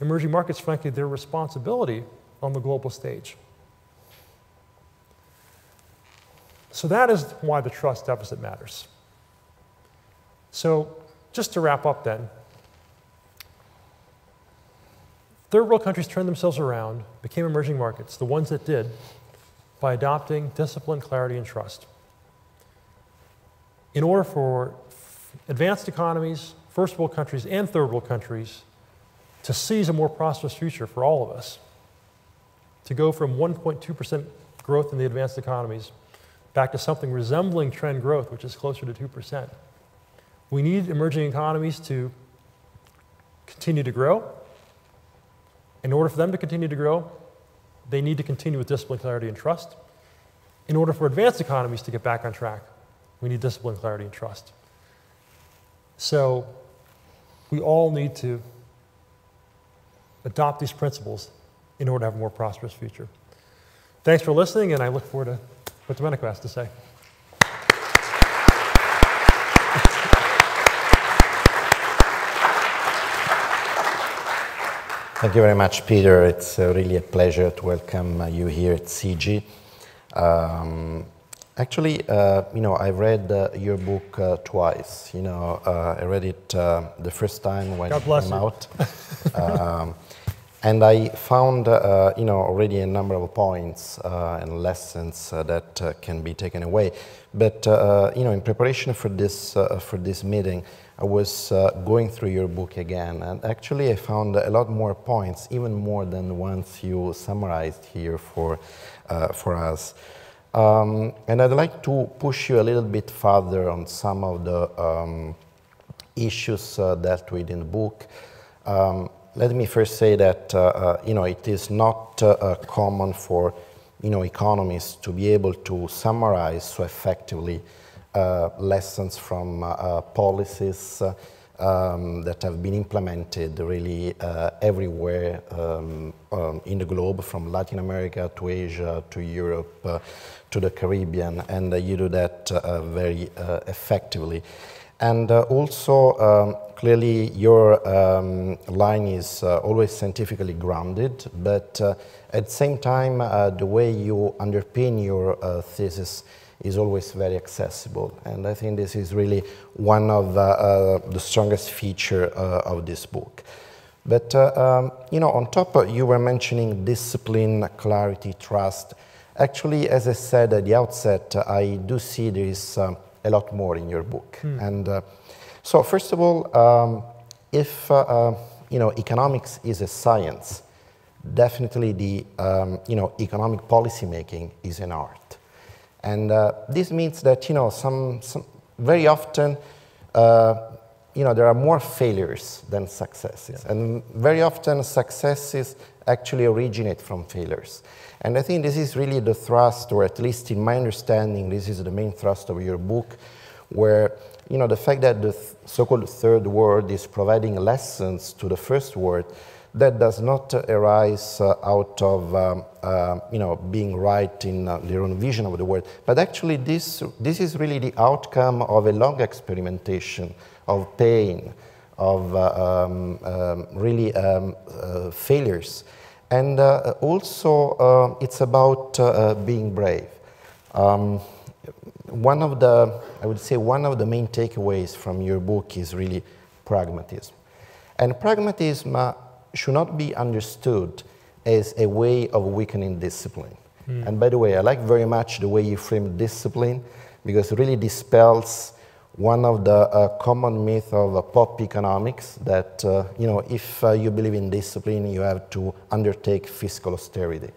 emerging markets, frankly, their responsibility on the global stage. So that is why the trust deficit matters. So, just to wrap up then, third world countries turned themselves around, became emerging markets, the ones that did, by adopting discipline, clarity, and trust in order for advanced economies, first world countries, and third world countries to seize a more prosperous future for all of us, to go from 1.2% growth in the advanced economies back to something resembling trend growth, which is closer to 2%. We need emerging economies to continue to grow. In order for them to continue to grow, they need to continue with discipline, clarity, and trust. In order for advanced economies to get back on track, we need discipline, clarity, and trust. So we all need to adopt these principles in order to have a more prosperous future. Thanks for listening, and I look forward to what Domenico has to say. Thank you very much, Peter. It's uh, really a pleasure to welcome uh, you here at CIGI. Um, actually, uh, you know, I read uh, your book uh, twice. You know, uh, I read it the first time when it came you. out. um, and I found, you know, already a number of points and lessons that can be taken away. But, you know, in preparation for this, for this meeting, I was uh, going through your book again, and actually I found a lot more points, even more than ones you summarized here for, uh, for us. Um, and I'd like to push you a little bit further on some of the um, issues uh, dealt with in the book. Um, let me first say that uh, uh, you know it is not uh, common for you know economists to be able to summarize so effectively uh, lessons from uh, uh, policies um, that have been implemented really everywhere um, um, in the globe, from Latin America to Asia to Europe to the Caribbean, and you do that very effectively. And uh, also, um, clearly, your um, line is uh, always scientifically grounded, but uh, at the same time, the way you underpin your thesis is always very accessible. And I think this is really one of uh, uh, the strongest feature uh, of this book. But, uh, um, you know, on top of, you were mentioning discipline, clarity, trust. Actually, as I said at the outset, I do see there is um, a lot more in your book. Hmm. And uh, so, first of all, um, if, uh, you know, economics is a science, definitely the, um, you know, economic policy making is an art. And uh, this means that, you know, some, some very often, uh, you know, there are more failures than successes. Yeah. And very often successes actually originate from failures. And I think this is really the thrust, or at least in my understanding, this is the main thrust of your book, where you know the fact that the th so-called third world is providing lessons to the first world that does not arise uh, out of um, uh, you know being right in uh, their own vision of the world, but actually this this is really the outcome of a long experimentation of pain, of um, um, really um, failures, and also it's about being brave. Um, one of the, I would say, one of the main takeaways from your book is really pragmatism. And pragmatism uh, should not be understood as a way of weakening discipline. Mm. And by the way, I like very much the way you frame discipline because it really dispels one of the uh, common myths of uh, pop economics that, uh, you know, if uh, you believe in discipline, you have to undertake fiscal austerity.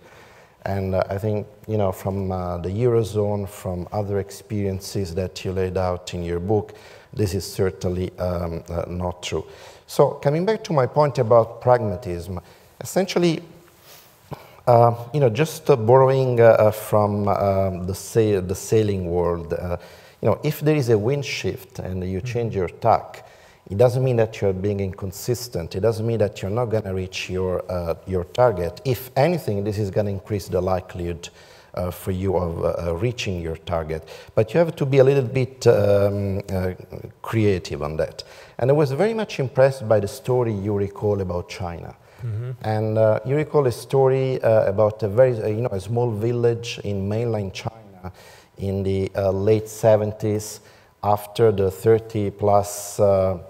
And uh, I think, you know, from uh, the Eurozone, from other experiences that you laid out in your book, this is certainly um, not true. So coming back to my point about pragmatism, essentially, you know, just borrowing from the, sa the, sailing world, you know, if there is a wind shift and you mm-hmm. change your tack, it doesn't mean that you're being inconsistent. It doesn't mean that you're not going to reach your, uh, your target. If anything, this is going to increase the likelihood uh, for you of uh, reaching your target. But you have to be a little bit um, uh, creative on that. And I was very much impressed by the story you recall about China. Mm-hmm. And uh, you recall a story uh, about a very, uh, you know, a small village in mainland China in the late 70s after the 30 plus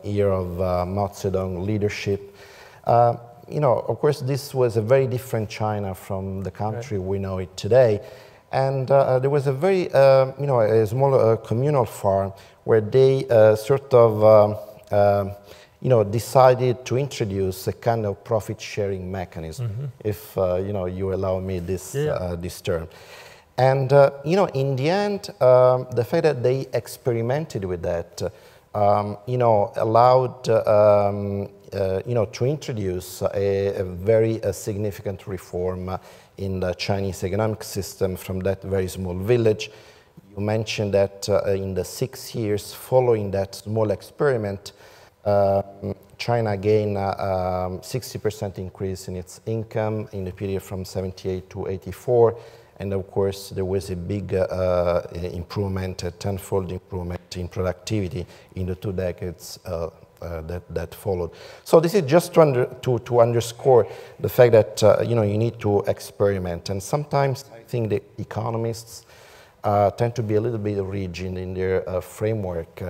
year of Mao Zedong leadership you know, of course, this was a very different China from the country right. we know it today. And uh, uh, there was a very, uh, you know, a small uh, communal farm where they uh, sort of um, um, you know, decided to introduce a kind of profit-sharing mechanism, mm -hmm. if uh, you know you allow me this yeah. uh, this term. And uh, you know, in the end, um, the fact that they experimented with that, um, you know, allowed um, uh, you know to introduce a, a very a significant reform in the Chinese economic system from that very small village. You mentioned that uh, in the six years following that small experiment, uh, China gained a 60% um, increase in its income in the period from 78 to 84. And of course, there was a big uh, improvement, a tenfold improvement in productivity in the two decades uh, uh, that, that followed. So this is just to, under, to, to underscore the fact that uh, you know you need to experiment, and sometimes I think the economists uh, tend to be a little bit rigid in their uh, framework.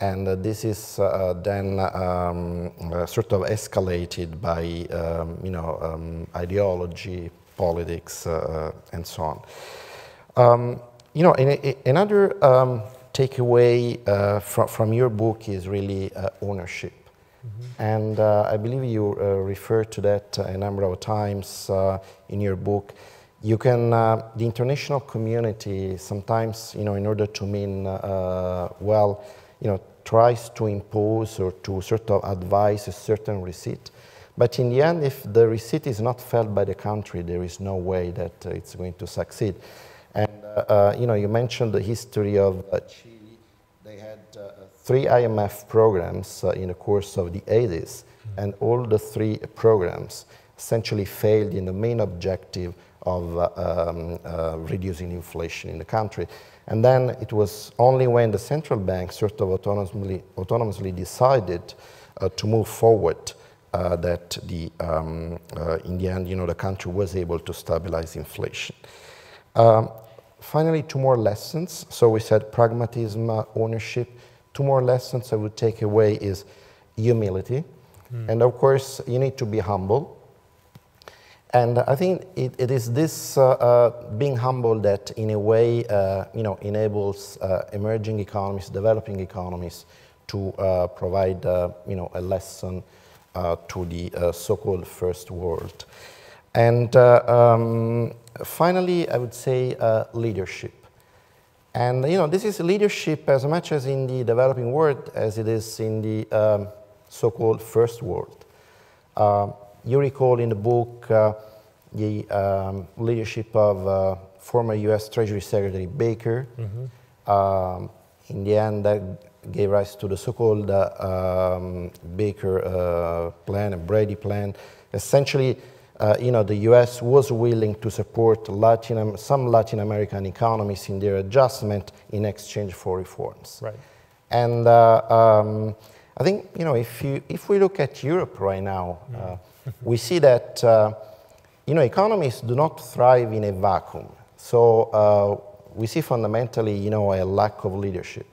And uh, this is uh, then um, uh, sort of escalated by, um, you know, um, ideology, politics, and so on. Um, you know, in, in another um, takeaway from, from your book is really ownership. Mm -hmm. And uh, I believe you uh, referred to that a number of times uh, in your book. You can, the international community sometimes, you know, in order to mean well, you know, tries to impose or to sort of advise a certain receipt. But in the end, if the receipt is not felt by the country, there is no way that uh, it's going to succeed. And, uh, uh, you know, you mentioned the history of uh, Chile. They had uh, three IMF programs uh, in the course of the 80s, mm -hmm. and all the three programs essentially failed in the main objective of um, reducing inflation in the country. And then it was only when the central bank sort of autonomously, autonomously decided uh, to move forward uh, that the, um, uh, in the end, you know, the country was able to stabilize inflation. Um, finally, two more lessons. So we said pragmatism, uh, ownership. Two more lessons I would take away is humility. Mm. And of course, you need to be humble. And I think it, it is this uh, uh, being humble that, in a way, uh, you know, enables uh, emerging economies, developing economies, to uh, provide, uh, you know, a lesson to the so-called first world. And um, finally, I would say leadership. And you know, this is leadership as much as in the developing world as it is in the um, so-called first world you recall in the book uh, the um, leadership of uh, former U.S. Treasury Secretary Baker. Mm -hmm. um, in the end, that gave rise to the so-called uh, um, Baker uh, plan, a Brady plan. Essentially, uh, you know, the U.S. was willing to support Latin, some Latin American economies in their adjustment in exchange for reforms. Right. And uh, um, I think, you know, if, you, if we look at Europe right now, mm we see that uh, you know, economies do not thrive in a vacuum. So uh, we see fundamentally you know, a lack of leadership.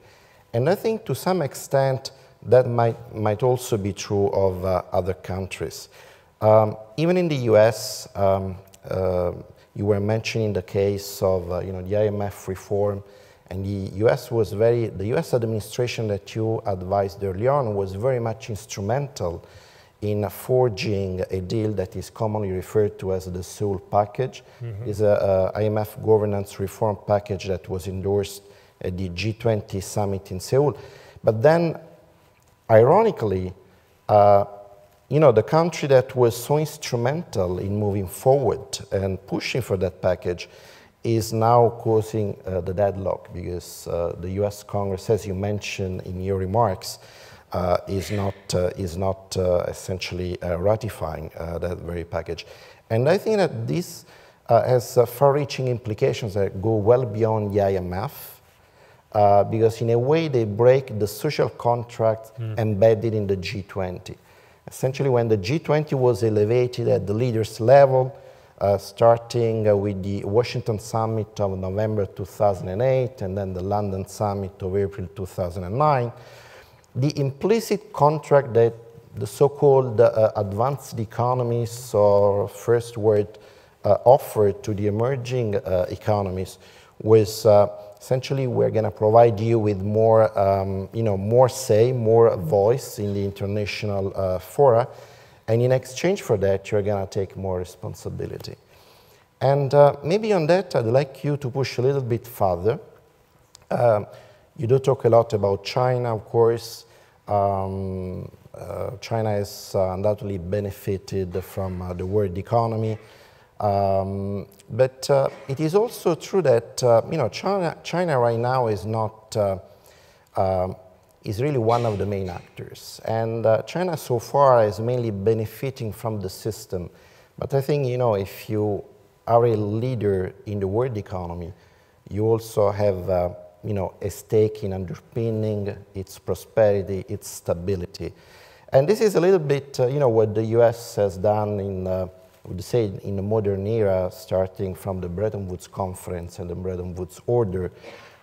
And I think to some extent that might, might also be true of uh, other countries. Um, even in the US, um, uh, you were mentioning the case of uh, you know, the IMF reform, and the US was very, the US administration that you advised early on was very much instrumental in forging a deal that is commonly referred to as the Seoul package. Mm -hmm. is a, a, IMF governance reform package that was endorsed the G20 summit in Seoul. But then, ironically, uh, you know, the country that was so instrumental in moving forward and pushing for that package is now causing uh, the deadlock because uh, the US Congress, as you mentioned in your remarks, uh, is not, uh, is not uh, essentially ratifying that very package. And I think that this has far-reaching implications that go well beyond the IMF, uh, because in a way they break the social contract mm. embedded in the G20. Essentially, when the G20 was elevated at the leaders level, uh, starting uh, with the Washington summit of November 2008 and then the London summit of April 2009, the implicit contract that the so-called uh, advanced economies or first world uh, offered to the emerging uh, economies was uh, essentially we're going to provide you with more, um, you know, more say, more voice in the international uh, fora, and in exchange for that, you're going to take more responsibility. And uh, maybe on that, I'd like you to push a little bit further. Um, you do talk a lot about China, of course. Um, uh, China has uh, undoubtedly benefited from uh, the world economy. Um, but uh, it is also true that uh, you know China, China right now is not uh, um, is really one of the main actors, and China so far is mainly benefiting from the system. But I think you know if you are a leader in the world economy, you also have you know, a stake in underpinning its prosperity, its stability. And this is a little bit, uh, you know, what the U.S. has done in, uh, I would say, in the modern era, starting from the Bretton Woods Conference and the Bretton Woods Order,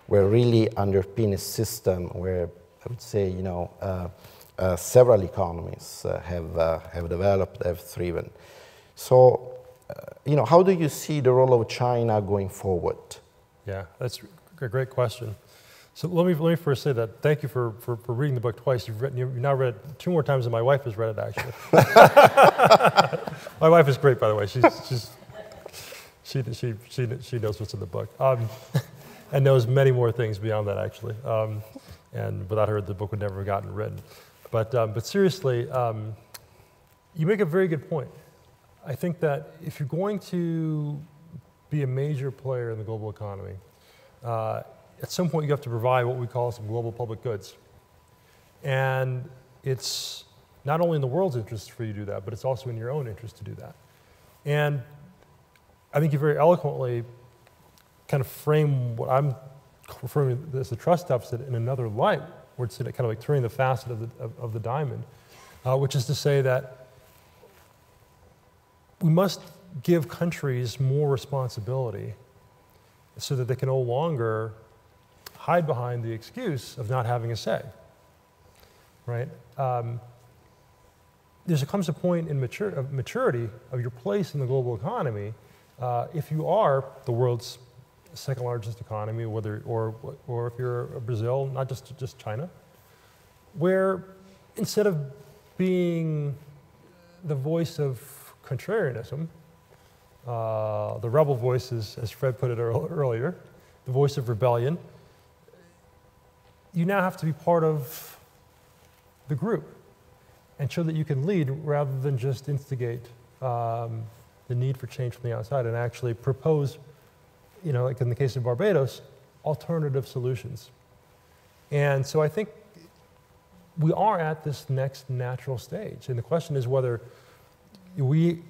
where really underpin a system where I would say, you know, uh, uh several economies uh, have, uh, have developed, have thriven. So, you know, how do you see the role of China going forward? Yeah, that's a great question. So let me, let me first say that thank you for, for, for reading the book twice. You've, written, you've now read it two more times than my wife has read it, actually. my wife is great, by the way. She's, she's, she, she, she, she knows what's in the book um, and knows many more things beyond that, actually. Um, and without her, the book would never have gotten written. But, um, but seriously, um, you make a very good point. I think that if you're going to be a major player in the global economy, uh, at some point you have to provide what we call some global public goods. And it's not only in the world's interest for you to do that, but it's also in your own interest to do that. And I think you very eloquently kind of frame what I'm referring to as the trust deficit in another light, where it's kind of like turning the facet of the, of, of the diamond, uh, which is to say that we must give countries more responsibility so that they can no longer hide behind the excuse of not having a say, right? Um, there comes a point in mature, of maturity of your place in the global economy uh, if you are the world's second largest economy, whether, or, or if you're Brazil, not just, just China, where instead of being the voice of contrarianism, uh, the rebel voices, as Fred put it earlier, the voice of rebellion, you now have to be part of the group and show that you can lead rather than just instigate um, the need for change from the outside and actually propose, you know, like in the case of Barbados, alternative solutions. And so I think we are at this next natural stage. And the question is whether we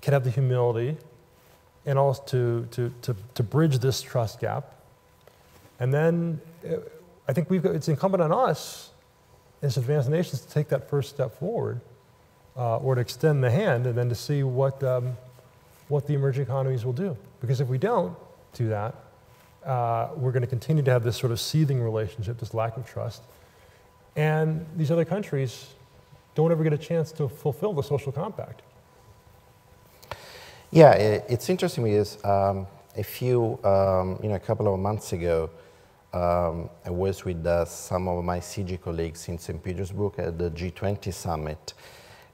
can have the humility and also to, to, to, to bridge this trust gap. And then uh, I think we've got, it's incumbent on us as advanced nations to take that first step forward uh, or to extend the hand and then to see what, um, what the emerging economies will do. Because if we don't do that, uh, we're going to continue to have this sort of seething relationship, this lack of trust. And these other countries don't ever get a chance to fulfill the social compact. Yeah, it's interesting because um, a few, um, you know, a couple of months ago, um, I was with uh, some of my CIGI colleagues in St. Petersburg at the G20 summit.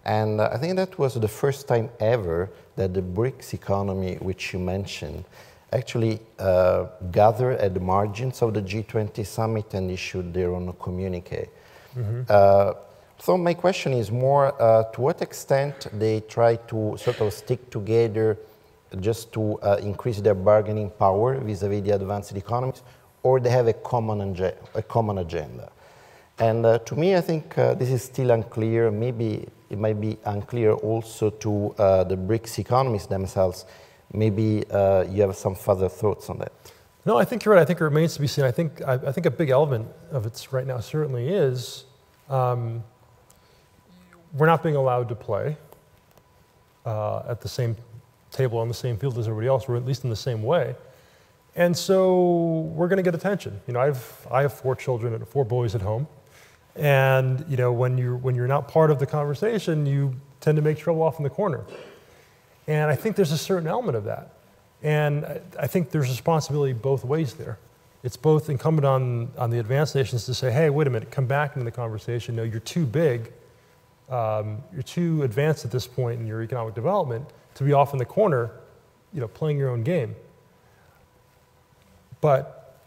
And uh, I think that was the first time ever that the BRICS economy, which you mentioned, actually uh, gathered at the margins of the G20 summit and issued their own communique. Mm -hmm. So my question is more uh, to what extent they try to sort of stick together just to uh, increase their bargaining power vis-a-vis -vis the advanced economies, or they have a common, a common agenda. And uh, to me, I think uh, this is still unclear. Maybe it might be unclear also to uh, the BRICS economies themselves. Maybe uh, you have some further thoughts on that. No, I think you're right. I think it remains to be seen. I think, I, I think a big element of it right now certainly is um, we're not being allowed to play uh, at the same table on the same field as everybody else, or at least in the same way. And so we're going to get attention. You know, I've, I have four children and four boys at home. And, you know, when you're, when you're not part of the conversation, you tend to make trouble off in the corner. And I think there's a certain element of that. And I- I think there's responsibility both ways there. It's both incumbent on, on the advanced nations to say, hey, wait a minute, come back into the conversation. No, you're too big. Um, you're too advanced at this point in your economic development to be off in the corner, you know, playing your own game. But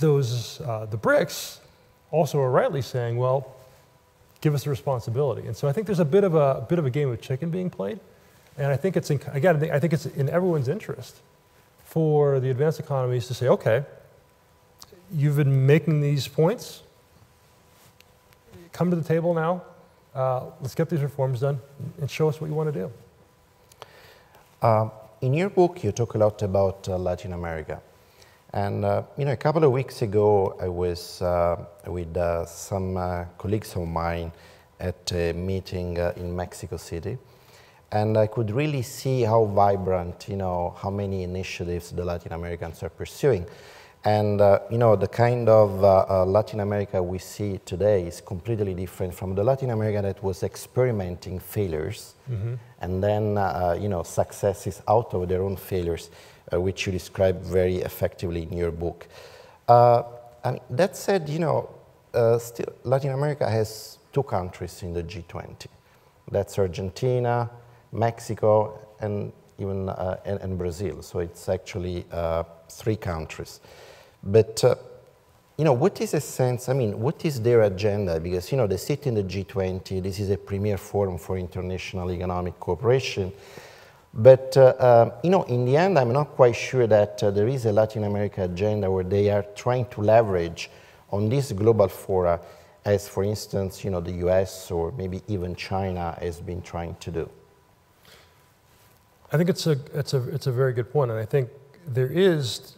those, uh, the BRICS also are rightly saying, well, give us the responsibility. And so I think there's a bit of a, a bit of a game of chicken being played. And I think it's, in, again, I think- it's in everyone's interest for the advanced economies to say, okay, you've been making these points. Come to the table now. Uh, let's get these reforms done and show us what you want to do. Um, in your book, you talk a lot about uh, Latin America. And, uh, you know, a couple of weeks ago, I was uh, with uh, some uh, colleagues of mine at a meeting uh, in Mexico City. And I could really see how vibrant, you know, how many initiatives the Latin Americans are pursuing. And, uh, you know, the kind of uh, uh, Latin America we see today is completely different from the Latin America that was experimenting failures and then, uh, you know, successes out of their own failures, uh, which you describe very effectively in your book. Uh, I mean, that said, you know, uh, still Latin America has two countries in the G20. That's Argentina, Mexico, and even uh, and, and Brazil. So it's actually uh, three countries. But uh, you know, what is a sense? I mean, what is their agenda? Because you know, they sit in the G20. This is a premier forum for international economic cooperation. But uh, uh, you know, in the end, I'm not quite sure that uh, there is a Latin America agenda where they are trying to leverage on this global fora, as for instance, you know, the U.S. or maybe even China has been trying to do. I think it's a, it's, a, it's a very good point, and I think there is,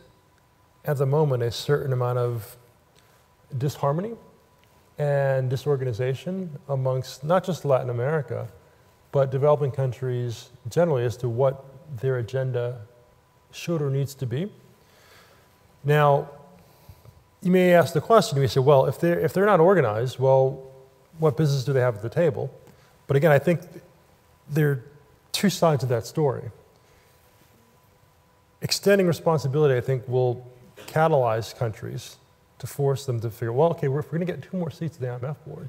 at the moment, a certain amount of disharmony and disorganization amongst not just Latin America, but developing countries generally as to what their agenda should or needs to be. Now, you may ask the question, you may say, well, if they're, if they're not organized, well, what business do they have at the table? But again, I think there are two sides of that story. Extending responsibility, I think, will catalyze countries to force them to figure, well, okay, we're, we're going to get two more seats at the IMF board,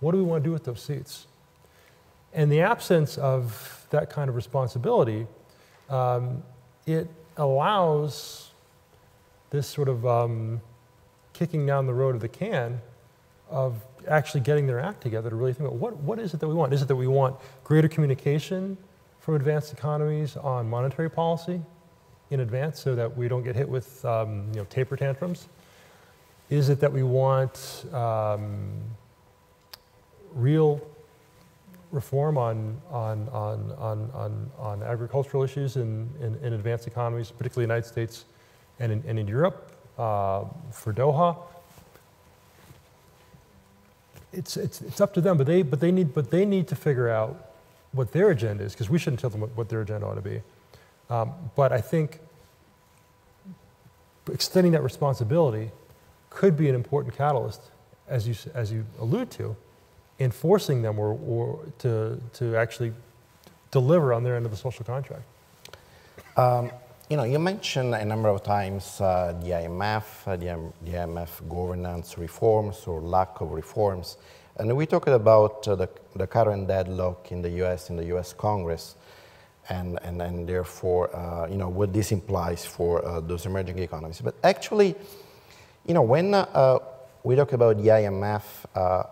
what do we want to do with those seats? In the absence of that kind of responsibility, um, it allows this sort of um, kicking down the road of the can of actually getting their act together to really think about what, what is it that we want? Is it that we want greater communication from advanced economies on monetary policy in advance so that we don't get hit with um, you know, taper tantrums? Is it that we want um, real reform on, on, on, on, on, on agricultural issues in, in, in advanced economies, particularly the United States and in, and in Europe uh, for Doha? It's, it's, it's up to them, but they, but, they need, but they need to figure out what their agenda is, because we shouldn't tell them what, what their agenda ought to be. Um, but I think extending that responsibility could be an important catalyst, as you, as you allude to, in forcing them or, or to, to actually deliver on their end of the social contract. Um, you know, you mentioned a number of times uh, the IMF, uh, the, the IMF governance reforms or lack of reforms. And we talked about uh, the, the current deadlock in the US, in the US Congress, and, and, and therefore, uh, you know, what this implies for uh, those emerging economies. But actually, you know, when uh, we talk about the IMF, uh,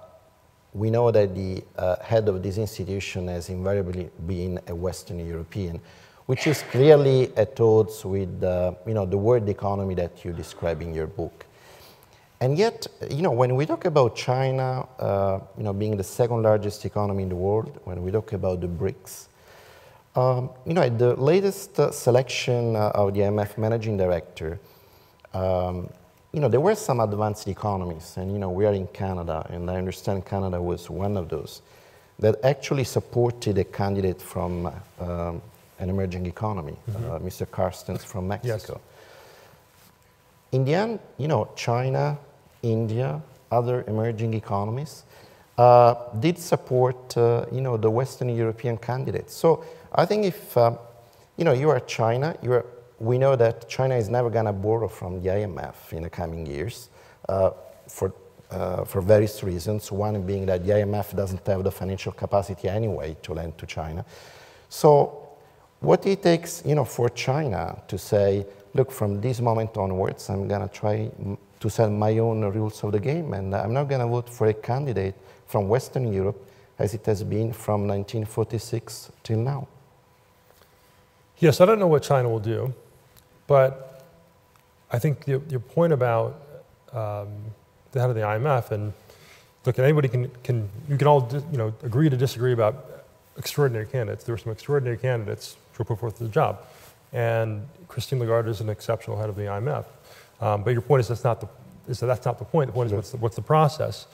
we know that the uh, head of this institution has invariably been a Western European, which is clearly at odds with uh, you know, the world economy that you describe in your book. And yet, you know, when we talk about China, you know, being the second largest economy in the world, when we talk about the BRICS, um, you know, at the latest uh, selection uh, of the IMF managing director, um, you know, there were some advanced economies, and you know, we are in Canada, and I understand Canada was one of those that actually supported a candidate from um, an emerging economy, uh, Mr. Carstens from Mexico. In the end, you know, China, India, other emerging economies uh, did support, uh, you know, the Western European candidates. So I think if, uh, you know, you are China. You are, we know that China is never going to borrow from the IMF in the coming years uh, for, uh, for various reasons. One being that the IMF doesn't have the financial capacity anyway to lend to China. So what it takes, you know, for China to say, look, from this moment onwards, I'm going to try to set my own rules of the game, and I'm not going to vote for a candidate from Western Europe as it has been from 1946 till now. Yes, I don't know what China will do, but I think your, your point about um, the head of the IMF and look, anybody can, can you can all you know agree to disagree about extraordinary candidates. There were some extraordinary candidates who put forth the job, and Christine Lagarde is an exceptional head of the IMF. Um, but your point is that's not the is that that's not the point. The point is what's the, what's the process,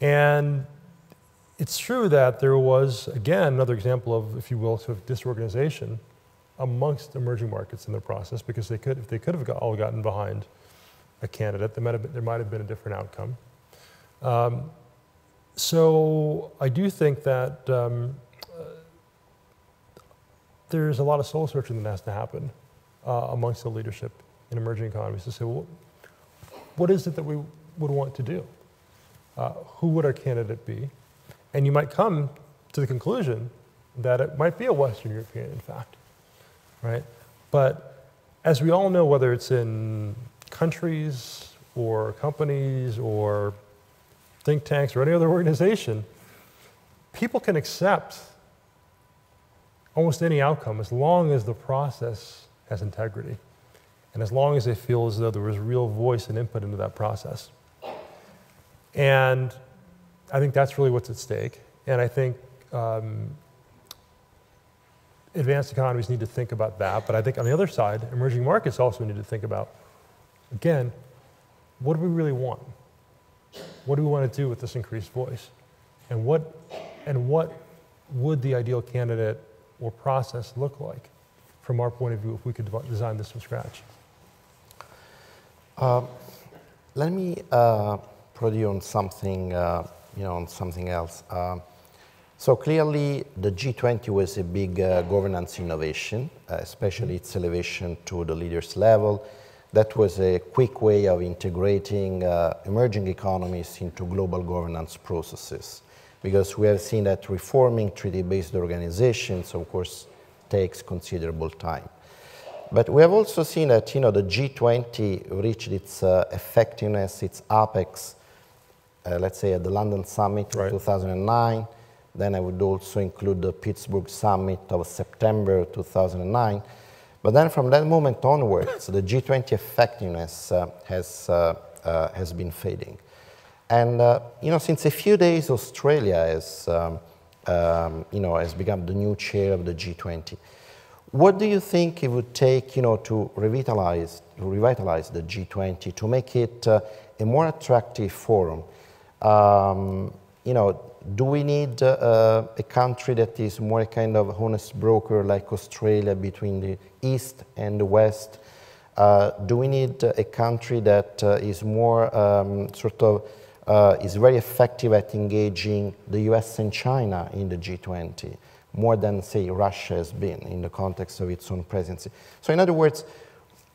and it's true that there was, again, another example of, if you will, sort of disorganization amongst emerging markets in the process because they could, if they could have got, all gotten behind a candidate, there might have been, there might have been a different outcome. Um, so I do think that um, uh, there's a lot of soul searching that has to happen uh, amongst the leadership in emerging economies to say, well, what is it that we would want to do? Uh, who would our candidate be? And you might come to the conclusion that it might be a Western European, in fact, right? But as we all know, whether it's in countries or companies or think tanks or any other organization, people can accept almost any outcome as long as the process has integrity and as long as they feel as though there was real voice and input into that process. And I think that's really what's at stake. And I think um, advanced economies need to think about that. But I think on the other side, emerging markets also need to think about, again, what do we really want? What do we want to do with this increased voice? And what, and what would the ideal candidate or process look like from our point of view if we could design this from scratch? Uh, let me uh, prod on something uh, you know, on something else. Uh, so clearly, the G20 was a big uh, governance innovation, uh, especially its elevation to the leaders level. That was a quick way of integrating uh, emerging economies into global governance processes. Because we have seen that reforming treaty-based organizations, of course, takes considerable time. But we have also seen that you know, the G20 reached its uh, effectiveness, its apex uh, let's say at the London Summit right. 2009. Then I would also include the Pittsburgh Summit of September 2009. But then from that moment onwards, the G20 effectiveness uh, has, uh, uh, has been fading. And, uh, you know, since a few days, Australia has, um, um, you know, has become the new chair of the G20. What do you think it would take, you know, to revitalize, revitalize the G20, to make it uh, a more attractive forum? Um, you know, do we need uh, a country that is more a kind of honest broker like Australia between the East and the West? Uh, do we need a country that uh, is more um, sort of uh, is very effective at engaging the US and China in the G20 more than say Russia has been in the context of its own presidency? So in other words,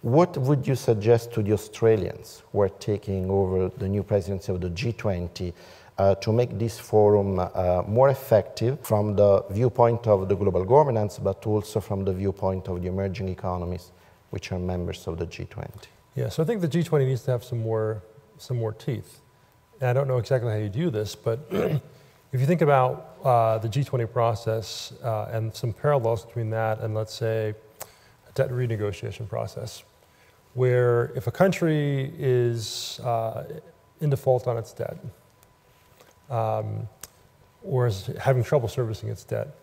what would you suggest to the Australians who are taking over the new presidency of the G20 uh, to make this forum uh, more effective from the viewpoint of the global governance, but also from the viewpoint of the emerging economies, which are members of the G20? Yeah, so I think the G20 needs to have some more, some more teeth. And I don't know exactly how you do this, but if you think about uh, the G20 process uh, and some parallels between that and, let's say, a debt renegotiation process, where if a country is uh, in default on its debt um, or is having trouble servicing its debt,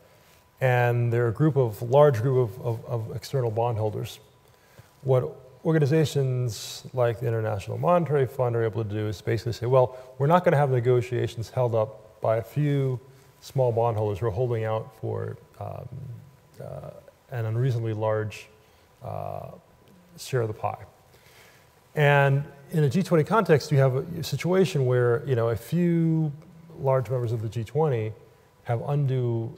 and there are a group of large group of, of, of external bondholders, what organizations like the International Monetary Fund are able to do is basically say, well, we're not going to have negotiations held up by a few small bondholders. Who are holding out for um, uh, an unreasonably large uh, share of the pie. And in a G20 context, you have a situation where you know a few large members of the G20 have undue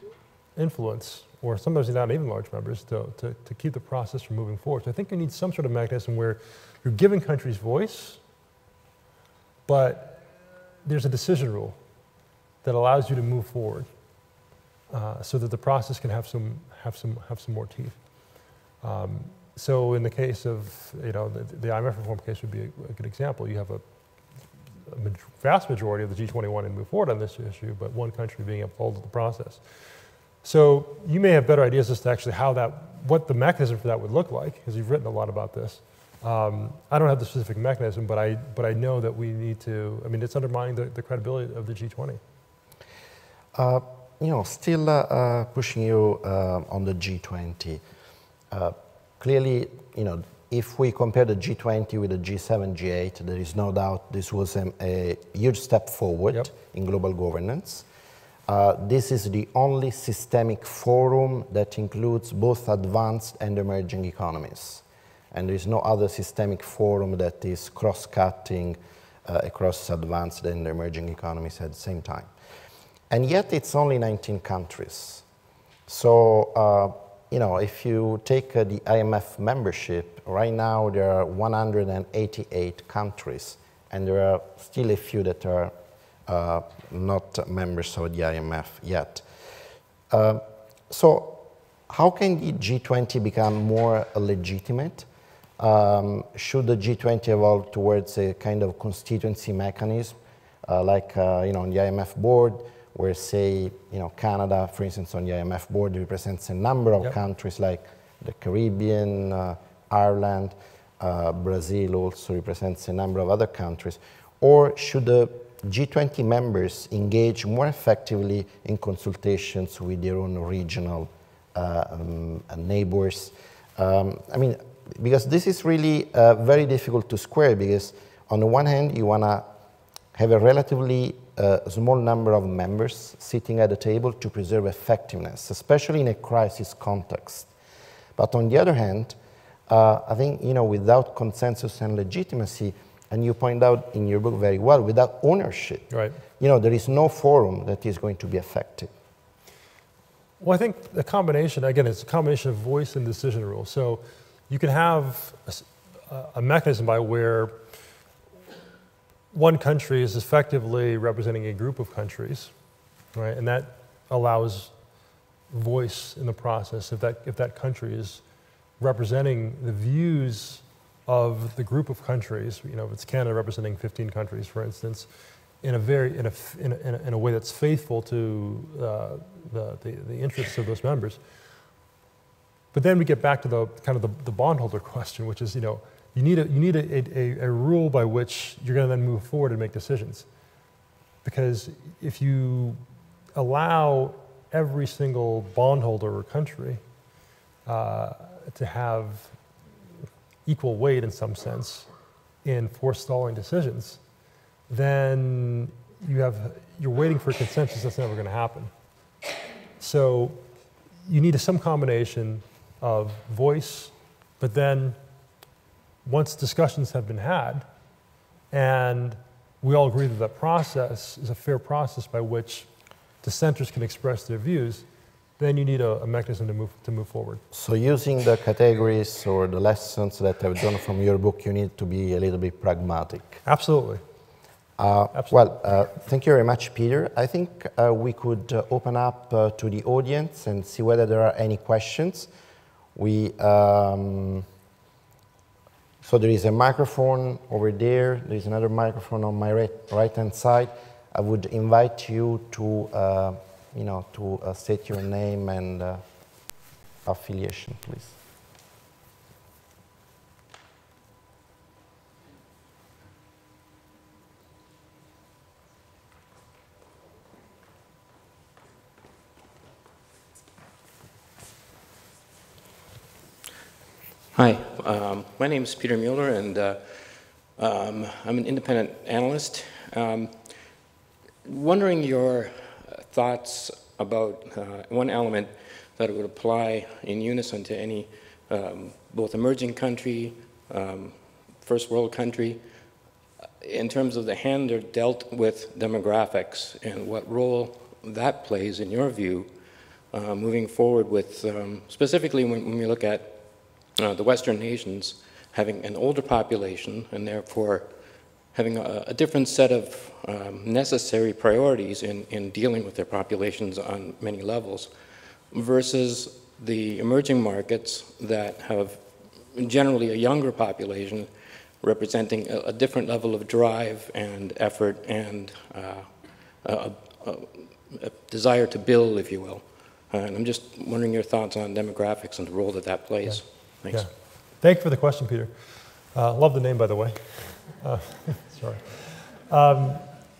influence or sometimes not even large members, to, to, to keep the process from moving forward. So I think you need some sort of mechanism where you're giving countries voice, but there's a decision rule that allows you to move forward uh, so that the process can have some, have some, have some more teeth. Um, so in the case of, you know, the, the IMF reform case would be a, a good example. You have a, vast majority of the G20 wanting to move forward on this issue, but one country being uphold the process. So you may have better ideas as to actually how that, what the mechanism for that would look like, because you've written a lot about this. Um, I don't have the specific mechanism, but I, but I know that we need to, I mean, it's undermining the, the credibility of the G20. Uh, you know, still uh, uh, pushing you uh, on the G20. Uh, clearly, you know, if we compare the G20 with the G7, G8, there is no doubt this was a, a huge step forward Yep. in global governance. Uh, this is the only systemic forum that includes both advanced and emerging economies. And there is no other systemic forum that is cross cutting uh, across advanced and emerging economies at the same time. And yet, it's only 19 countries. So, uh, you know, if you take uh, the IMF membership, right now there are 188 countries, and there are still a few that are uh, not members of the IMF yet. Uh, so, how can the G20 become more legitimate? Um, should the G20 evolve towards a kind of constituency mechanism, uh, like uh, you know, on the IMF board, where say you know Canada, for instance, on the IMF board represents a number of Yep. countries like the Caribbean, uh, Ireland, uh, Brazil also represents a number of other countries, or should the G20 members engage more effectively in consultations with their own regional uh, um, neighbors? Um, I mean, because this is really uh, very difficult to square because on the one hand you want to have a relatively uh, small number of members sitting at the table to preserve effectiveness, especially in a crisis context. But on the other hand, uh, I think you know without consensus and legitimacy, and you point out in your book very well, without ownership, Right. you know there is no forum that is going to be effective. Well, I think the combination, again, it's a combination of voice and decision rule. So you can have a mechanism by where one country is effectively representing a group of countries, right? And that allows voice in the process if that, if that country is representing the views of the group of countries, you know, if it's Canada representing 15 countries, for instance, in a very, in a, f- in a, in a, in a way that's faithful to uh, the, the, the interests of those members. But then we get back to the kind of the, the bondholder question, which is, you know, you need, a, you need a, a, a rule by which you're going to then move forward and make decisions. Because if you allow every single bondholder or country uh, to have equal weight in some sense in forestalling decisions, then you have, you're waiting for consensus that's never going to happen. So you need some combination of voice, but then once discussions have been had and we all agree that that process is a fair process by which dissenters can express their views, then you need a, a mechanism to move, to move forward. So using the categories or the lessons that I've drawn from your book, you need to be a little bit pragmatic. Absolutely. Uh, Absolutely. well, uh, thank you very much, Peter. I think uh, we could uh, open up uh, to the audience and see whether there are any questions. We, um, so there is a microphone over there. There is another microphone on my right, right-hand side. I would invite you to, uh, you know, to uh, state your name and uh, affiliation, please. Hi, um, my name is Peter Mueller, and uh, um, I'm an independent analyst. Um, wondering your thoughts about uh, one element that would apply in unison to any um, both emerging country, um, first world country, uh, in terms of the hand they're dealt with demographics and what role that plays, in your view, uh, moving forward with, um, specifically when, when we look at uh, the Western nations having an older population and therefore having a, a different set of um, necessary priorities in, in dealing with their populations on many levels versus the emerging markets that have generally a younger population representing a, a different level of drive and effort and uh, a, a, a, desire to build, if you will. Uh, and I'm just wondering your thoughts on demographics and the role that that plays. Yeah. Thanks. Yeah. Thank you for the question, Peter. Uh, love the name, by the way. Uh, sorry. Um,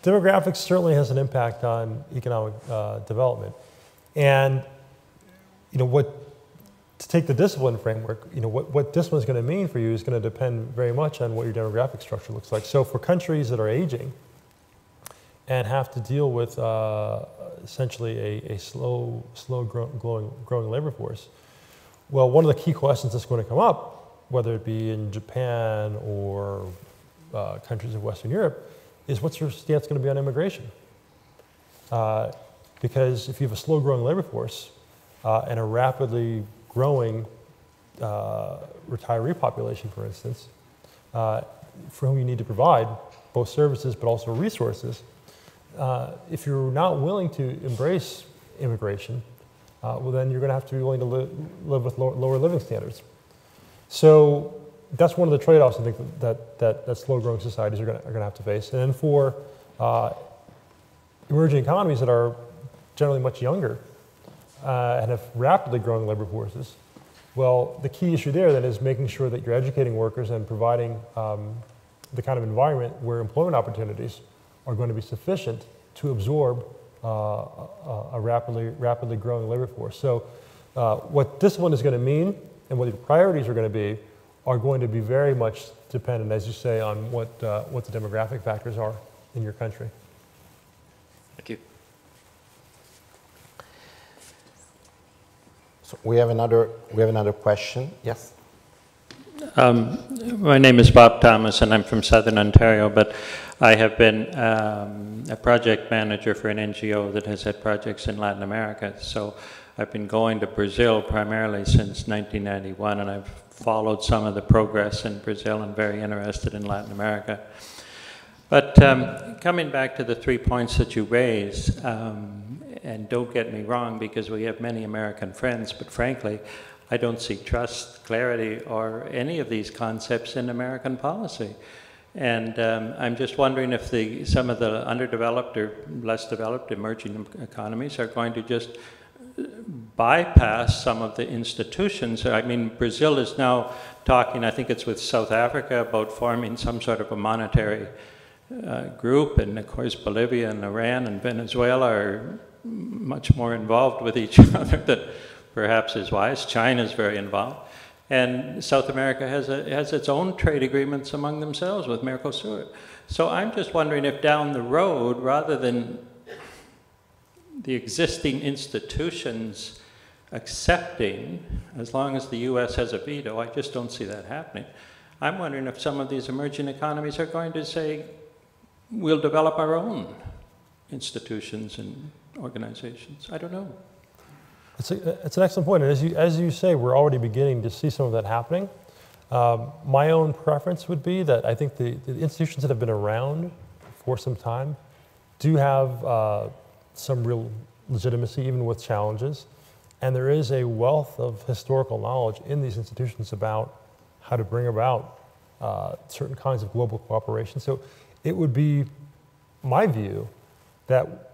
demographics certainly has an impact on economic uh, development. And, you know, what, to take the discipline framework, you know, what, what discipline is going to mean for you is going to depend very much on what your demographic structure looks like. So for countries that are aging and have to deal with uh, essentially a, a slow, slow grow, growing, growing labor force, well, one of the key questions that's going to come up, whether it be in Japan or uh, countries of Western Europe, is what's your stance going to be on immigration? Uh, because if you have a slow growing labor force uh, and a rapidly growing uh, retiree population, for instance, uh, for whom you need to provide both services but also resources, uh, if you're not willing to embrace immigration, uh, well, then you're going to have to be willing to li live with lower, lower living standards. So that's one of the trade-offs I think that, that, that slow-growing societies are going to have to face. And then for uh, emerging economies that are generally much younger uh, and have rapidly growing labor forces, well, the key issue there then is making sure that you're educating workers and providing um, the kind of environment where employment opportunities are going to be sufficient to absorb a, a, rapidly, rapidly growing labor force. So uh, what discipline is going to mean and what your priorities are going to be are going to be very much dependent, as you say, on what, uh, what the demographic factors are in your country. Thank you. So we have another, we have another question. Yes? Um, my name is Bob Thomas, and I'm from Southern Ontario, but I have been um, a project manager for an NGO that has had projects in Latin America. So I've been going to Brazil primarily since 1991, and I've followed some of the progress in Brazil and very interested in Latin America. But um, coming back to the three points that you raised, um, and don't get me wrong because we have many American friends, but frankly, I don't see trust, clarity, or any of these concepts in American policy. And um, I'm just wondering if the, some of the underdeveloped or less developed emerging economies are going to just bypass some of the institutions. I mean, Brazil is now talking, I think it's with South Africa, about forming some sort of a monetary uh, group. And of course, Bolivia and Iran and Venezuela are much more involved with each other than perhaps is wise. China is very involved. And South America has, a, has its own trade agreements among themselves with Mercosur. So I'm just wondering if down the road, rather than the existing institutions accepting, as long as the US has a veto, I just don't see that happening. I'm wondering if some of these emerging economies are going to say, we'll develop our own institutions and organizations. I don't know. It's, a, it's an excellent point. And as you, as you say, we're already beginning to see some of that happening. Um, my own preference would be that I think the, the, institutions that have been around for some time do have uh, some real legitimacy, even with challenges. And there is a wealth of historical knowledge in these institutions about how to bring about uh, certain kinds of global cooperation. So it would be my view that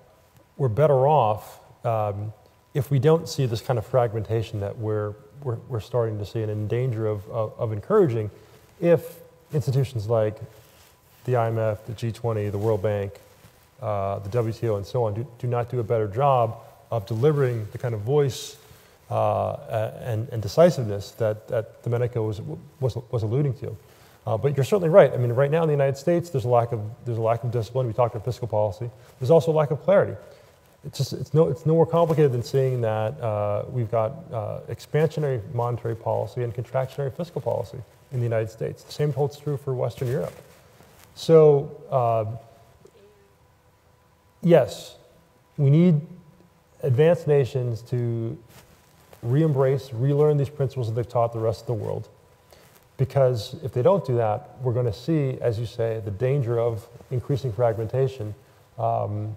we're better off um, if we don't see this kind of fragmentation that we're, we're, we're starting to see and in danger of, of, of encouraging if institutions like the IMF, the G20, the World Bank, uh, the WTO, and so on do, do, not do a better job of delivering the kind of voice uh, and, and, decisiveness that, that Domenico was, was, was alluding to. Uh, but you're certainly right. I mean, right now in the United States, there's a lack of, there's a lack of discipline. We talked about fiscal policy. There's also a lack of clarity. It's, just, it's, no, it's no more complicated than saying that uh, we've got uh, expansionary monetary policy and contractionary fiscal policy in the United States. The same holds true for Western Europe. So, uh, yes, we need advanced nations to re-embrace, relearn these principles that they've taught the rest of the world. Because if they don't do that, we're going to see, as you say, the danger of increasing fragmentation. Um,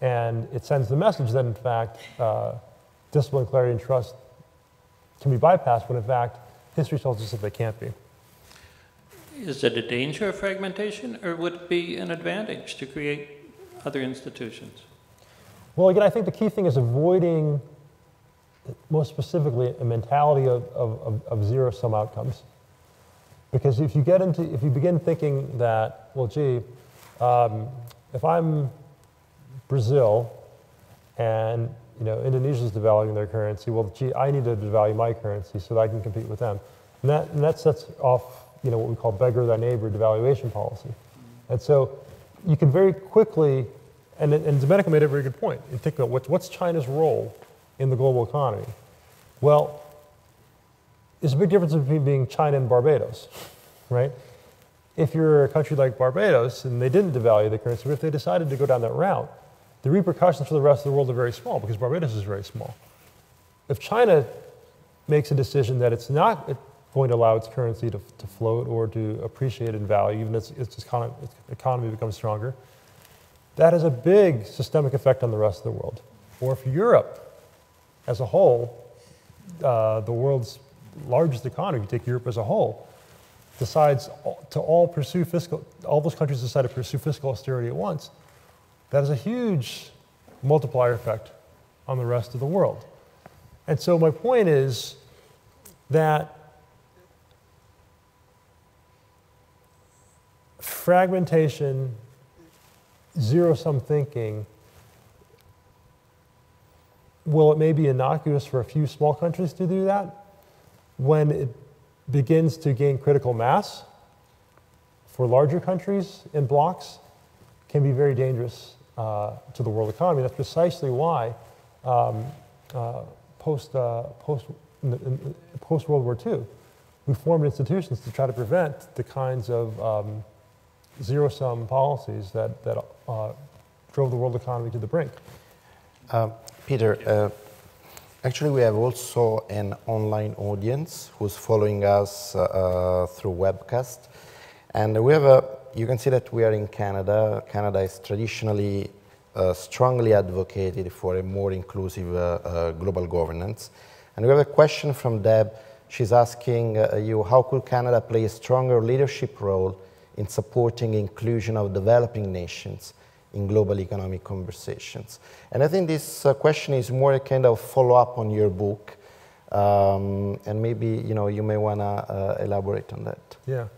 and it sends the message that, in fact, uh, discipline, clarity, and trust can be bypassed when, in fact, history tells us that they can't be. Is it a danger of fragmentation, or would it be an advantage to create other institutions? Well, again, I think the key thing is avoiding, most specifically, a mentality of, of, of zero sum outcomes. Because if you get into, if you begin thinking that, well, gee, um, if I'm Brazil and you know Indonesia's devaluing their currency, well, gee, I need to devalue my currency so that I can compete with them, and that, and that sets off you know what we call beggar thy neighbor devaluation policy, and so you can very quickly, and, and Domenico made a very good point. Think about what's, what's China's role in the global economy. Well, there's a big difference between being China and Barbados, right? If you're a country like Barbados and they didn't devalue the currency, but if they decided to go down that route, the repercussions for the rest of the world are very small because Barbados is very small. If China makes a decision that it's not going to allow its currency to, to float or to appreciate in value, even as its, economy, its economy becomes stronger, that has a big systemic effect on the rest of the world. Or if Europe as a whole, uh, the world's largest economy, if you take Europe as a whole, decides to all pursue fiscal, all those countries decide to pursue fiscal austerity at once, that has a huge multiplier effect on the rest of the world. And so my point is that fragmentation, zero sum thinking, well, it may be innocuous for a few small countries to do that when it begins to gain critical mass for larger countries and blocs can be very dangerous uh, to the world economy. That's precisely why um, uh, post, uh, post, post World War II, we formed institutions to try to prevent the kinds of um, zero sum policies that, that uh, drove the world economy to the brink. Uh, Peter, uh, Actually, we have also an online audience who's following us uh, through webcast. And we have a, you can see that we are in Canada. Canada is traditionally uh, strongly advocated for a more inclusive uh, uh, global governance. And we have a question from Deb. She's asking uh, you, how could Canada play a stronger leadership role in supporting inclusion of developing nations in global economic conversations. And I think this uh, question is more a kind of follow-up on your book, um, and maybe you know you may want to uh, elaborate on that. Yeah.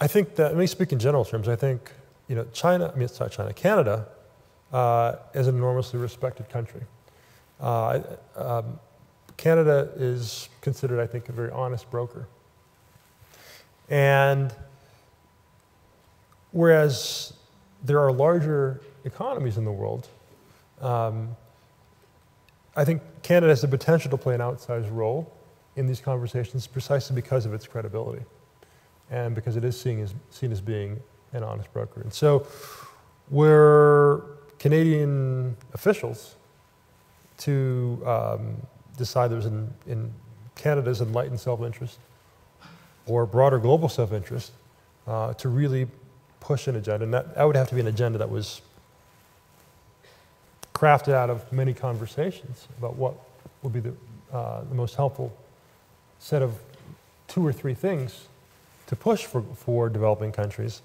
I think that, let me speak in general terms. I think, you know, China, I mean, it's not China, Canada uh, is an enormously respected country. Uh, um, Canada is considered, I think, a very honest broker. And Whereas there are larger economies in the world, um, I think Canada has the potential to play an outsized role in these conversations precisely because of its credibility and because it is seen as, seen as being an honest broker. And so, were Canadian officials to um, decide there's in, in Canada's enlightened self interest or broader global self interest uh, to really push an agenda, and that, that would have to be an agenda that was crafted out of many conversations about what would be the, uh, the most helpful set of two or three things to push for, for developing countries,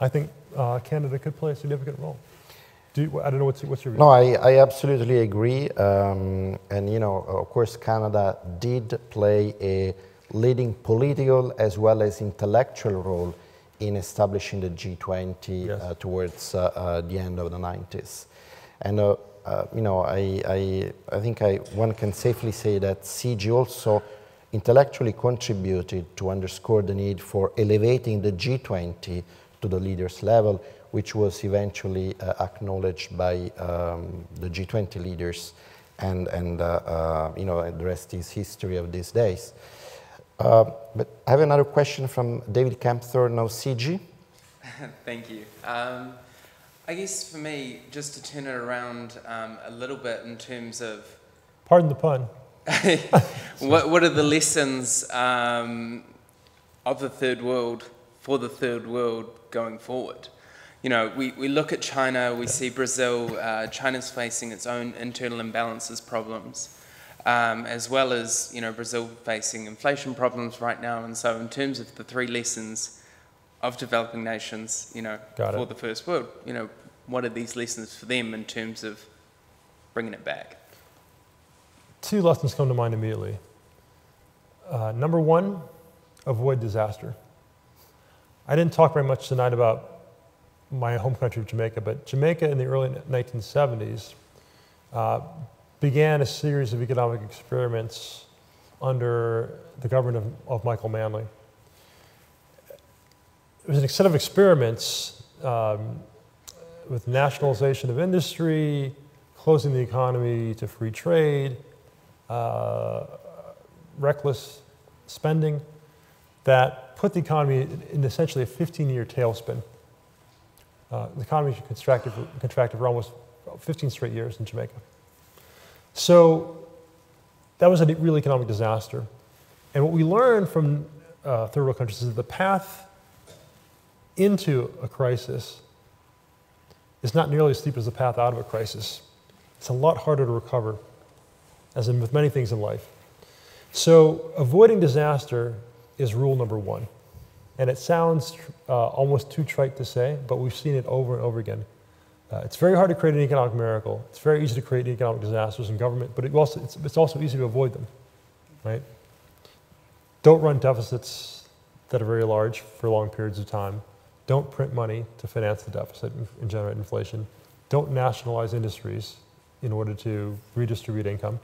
I think uh, Canada could play a significant role. Do you, I don't know what's, what's your view. No, I, I absolutely agree. Um, and, you know, of course, Canada did play a leading political as well as intellectual role in establishing the G20 yes. uh, towards uh, uh, the end of the 90s. And uh, you know, I, I, I think I, one can safely say that CIGI also intellectually contributed to underscore the need for elevating the G20 to the leaders level, which was eventually uh, acknowledged by um, the G20 leaders, and, and uh, uh, you know, the rest is history of these days. Uh, but I have another question from David Kempthorne of CIGI. Thank you. Um, I, I guess for me, just to turn it around um, a little bit in terms of Pardon the pun. what, what are the lessons um, of the third world for the third world going forward? You know, we, we look at China, we see Brazil, uh, China's facing its own internal imbalances problems, um, as well as, you know, Brazil facing inflation problems right now. And so in terms of the three lessons of developing nations, you know, Got it. for the first world, you know, what are these lessons for them in terms of bringing it back? Two lessons come to mind immediately. Uh, number one, avoid disaster. I didn't talk very much tonight about my home country of Jamaica, but Jamaica in the early 1970s uh, began a series of economic experiments under the government of, of Michael Manley. It was a set of experiments um, with nationalization of industry, closing the economy to free trade, uh, reckless spending that put the economy in essentially a 15 year tailspin. Uh, the economy contracted for, contracted for almost 15 straight years in Jamaica. So that was a real economic disaster. And what we learned from uh, third world countries is that the path into a crisis is not nearly as steep as the path out of a crisis. It's a lot harder to recover, as in with many things in life. So, avoiding disaster is rule number one. And it sounds uh, almost too trite to say, but we've seen it over and over again. Uh, it's very hard to create an economic miracle. It's very easy to create economic disasters in government, but it also, it's, it's also easy to avoid them, right? Don't run deficits that are very large for long periods of time. Don't print money to finance the deficit and, and generate inflation. Don't nationalize industries in order to redistribute income.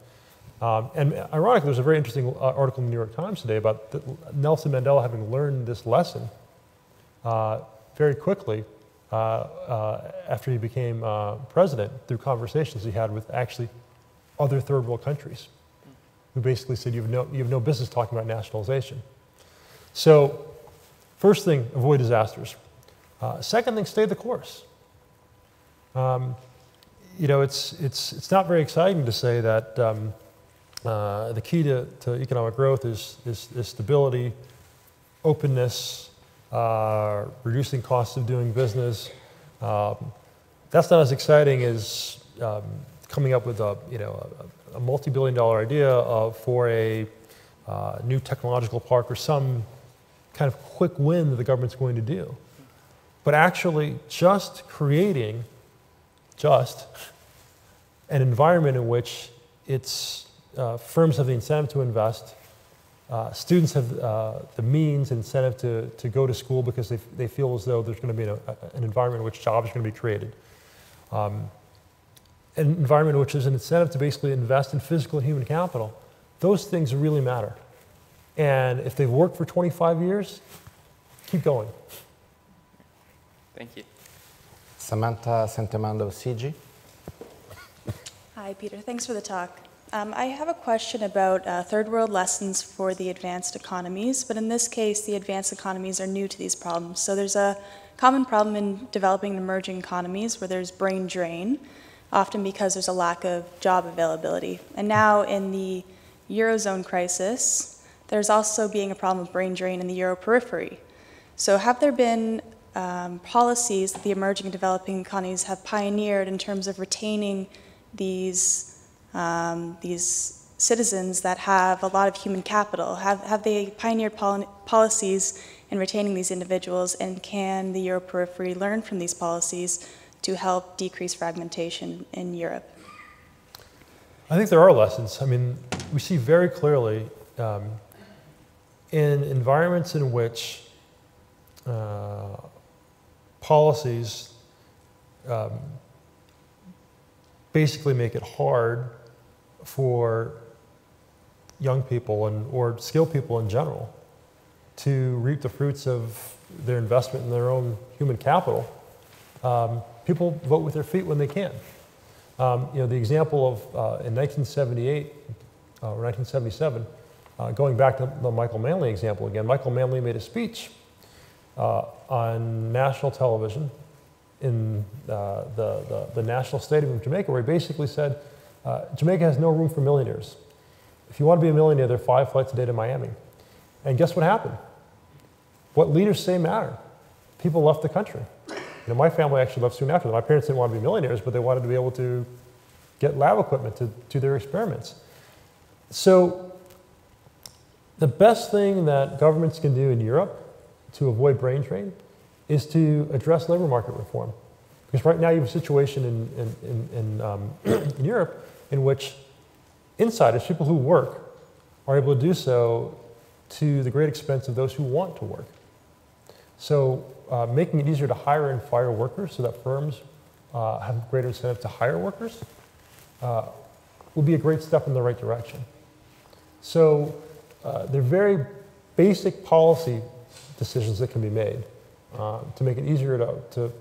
Um, and ironically, there's a very interesting uh, article in the New York Times today about the, Nelson Mandela having learned this lesson uh, very quickly uh, uh after he became uh, president through conversations he had with actually other third world countries who basically said you have no, you have no business talking about nationalization. So, first thing, avoid disasters. Uh, second thing, stay the course. Um, you know, it's, it's, it's not very exciting to say that um, uh, the key to, to, economic growth is, is, is stability, openness, uh, reducing costs of doing business. Um, that's not as exciting as um, coming up with a, you know, a, a multi-billion dollar idea of, for a uh, new technological park or some kind of quick win that the government's going to do but actually just creating just an environment in which it's uh, firms have the incentive to invest, uh, students have uh, the means, incentive to, to go to school because they, they feel as though there's going to be an, an environment in which jobs are going to be created. Um, an environment in which there's an incentive to basically invest in physical and human capital. Those things really matter. And if they've worked for 25 years, keep going. Thank you. Samantha Santamando, CIGI. Hi, Peter. Thanks for the talk. Um, I have a question about uh, third world lessons for the advanced economies, but in this case, the advanced economies are new to these problems. So there's a common problem in developing and emerging economies where there's brain drain, often because there's a lack of job availability. And now in the Eurozone crisis, there's also being a problem of brain drain in the Euro periphery. So have there been um, policies that the emerging and developing economies have pioneered in terms of retaining these, um, these citizens that have a lot of human capital? Have, have they pioneered pol policies in retaining these individuals, and can the Euro periphery learn from these policies to help decrease fragmentation in Europe? I think there are lessons. I mean, we see very clearly um, in environments in which uh, policies um, basically make it hard for young people and or skilled people in general to reap the fruits of their investment in their own human capital. Um, people vote with their feet when they can. Um, you know, the example of uh, in 1978 uh, or 1977, uh, going back to the Michael Manley example again, Michael Manley made a speech uh, on national television in uh, the, the, the National Stadium of Jamaica, where he basically said uh, Jamaica has no room for millionaires. If you want to be a millionaire, there are five flights a day to Miami. And guess what happened? What leaders say matter. People left the country. You know, my family actually left soon after. My parents didn't want to be millionaires, but they wanted to be able to get lab equipment to do their experiments. So the best thing that governments can do in Europe to avoid brain drain is to address labor market reform. Because right now you have a situation in, in, in, in, um, in Europe in which insiders, people who work, are able to do so to the great expense of those who want to work. So uh, making it easier to hire and fire workers so that firms uh, have greater incentive to hire workers uh, will be a great step in the right direction. So uh, they're very basic policy decisions that can be made uh, to make it easier to, to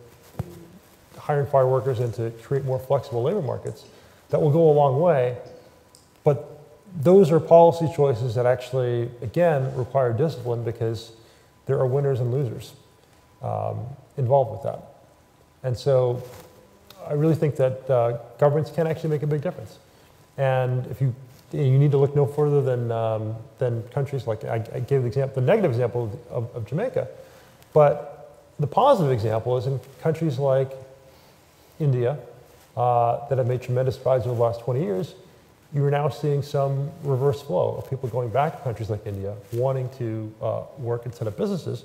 hire and fire workers and to create more flexible labor markets that will go a long way. But those are policy choices that actually, again, require discipline because there are winners and losers um, involved with that. And so I really think that uh, governments can actually make a big difference. And if you you need to look no further than, um, than countries like, I, I, gave the example, the negative example of, of, Jamaica. But the positive example is in countries like India uh, that have made tremendous strides over the last 20 years, you are now seeing some reverse flow of people going back to countries like India, wanting to uh, work and set up businesses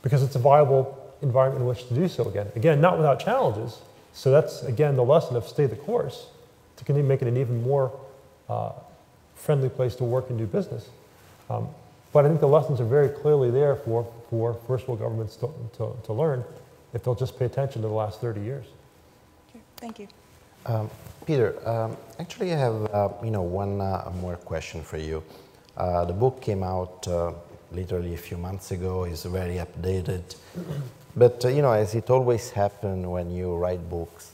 because it's a viable environment in which to do so again. Again, not without challenges. So that's, again, the lesson of stay the course to continue making it an even more uh, friendly place to work and do business. Um, but I think the lessons are very clearly there for, for first world governments to, to, to learn if they'll just pay attention to the last 30 years. Thank you. Um, Peter, um, actually I have uh, you know, one uh, more question for you. Uh, the book came out uh, literally a few months ago, is very updated. But uh, you know, as it always happens when you write books,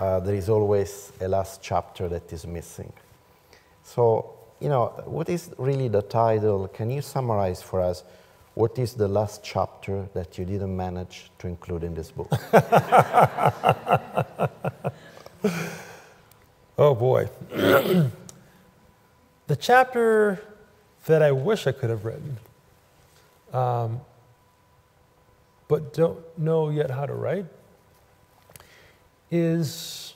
uh, there is always a last chapter that is missing. So, you know, what is really the title? Can you summarize for us what is the last chapter that you didn't manage to include in this book? oh boy. the chapter that I wish I could have written, um, but don't know yet how to write, is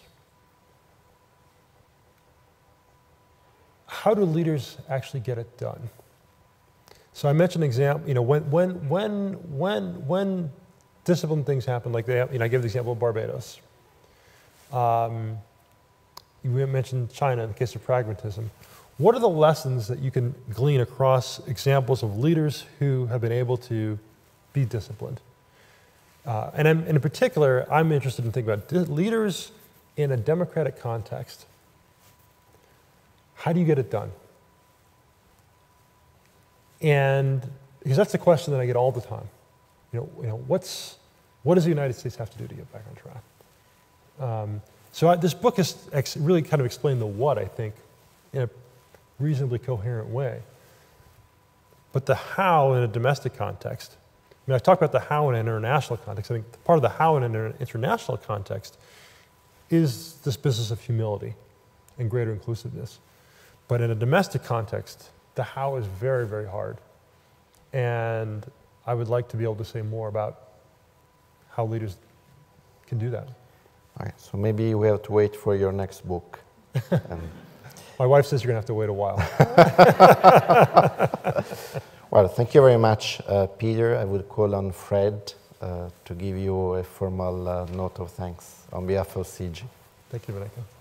how do leaders actually get it done? So I mentioned an example, you know, when, when, when, when, when disciplined things happen, like they you know, I give the example of Barbados. Um, you mentioned China in the case of pragmatism. What are the lessons that you can glean across examples of leaders who have been able to be disciplined? Uh, and, I'm, in particular, I'm interested in thinking about leaders in a democratic context how do you get it done? And because that's the question that I get all the time. You know, you know what's, what does the United States have to do to get back on track? Um, so I, this book has really kind of explained the what, I think, in a reasonably coherent way. But the how in a domestic context, I mean, I talk about the how in an international context. I think part of the how in an international context is this business of humility and greater inclusiveness. But in a domestic context, the how is very, very hard. And I would like to be able to say more about how leaders can do that. All right, so maybe we have to wait for your next book. My wife says you're going to have to wait a while. well, thank you very much, uh, Peter. I would call on Fred uh, to give you a formal uh, note of thanks on behalf of CIGI. Thank you, Vanessa.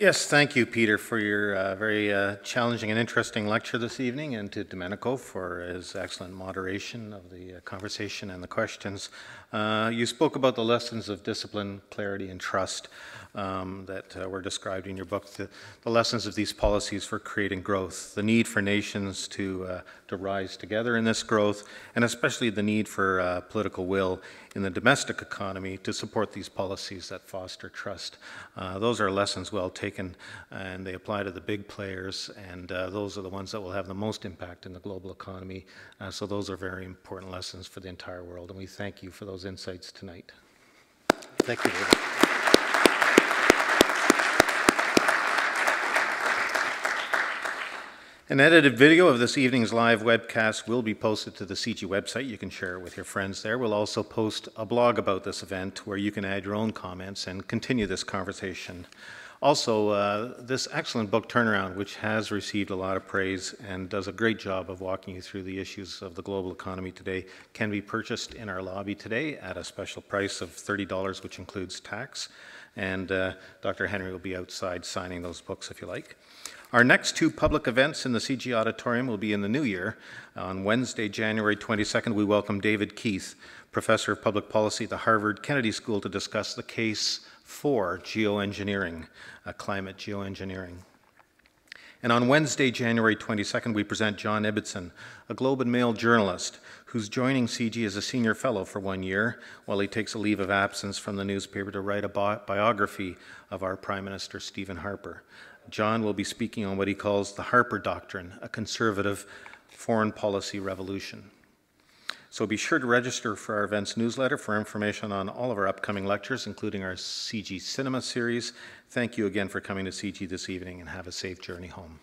Yes, thank you, Peter, for your uh, very uh, challenging and interesting lecture this evening, and to Domenico for his excellent moderation of the uh, conversation and the questions. Uh, you spoke about the lessons of discipline, clarity, and trust um, that uh, were described in your book, the, the, lessons of these policies for creating growth, the need for nations to, uh, to rise together in this growth, and especially the need for uh, political will in the domestic economy to support these policies that foster trust. Uh, those are lessons well taken and they apply to the big players, and uh, those are the ones that will have the most impact in the global economy. Uh, so those are very important lessons for the entire world, and we thank you for those insights tonight. Thank you. An edited video of this evening's live webcast will be posted to the CIGI website. You can share it with your friends there. We'll also post a blog about this event where you can add your own comments and continue this conversation. Also, uh, this excellent book, Turnaround, which has received a lot of praise and does a great job of walking you through the issues of the global economy today, can be purchased in our lobby today at a special price of $30, which includes tax. And uh, Dr. Henry will be outside signing those books if you like. Our next two public events in the CIGI Auditorium will be in the new year. On Wednesday, January 22nd, we welcome David Keith, Professor of Public Policy at the Harvard Kennedy School, to discuss the case for geoengineering, uh, climate geoengineering. And on Wednesday, January 22nd, we present John Ibbitson, a Globe and Mail journalist who's joining CIGI as a senior fellow for one year while he takes a leave of absence from the newspaper to write a bi- biography of our Prime Minister Stephen Harper. John will be speaking on what he calls the Harper Doctrine, a conservative foreign policy revolution. So be sure to register for our events newsletter for information on all of our upcoming lectures, including our CIGI Cinema series. Thank you again for coming to CIGI this evening and have a safe journey home.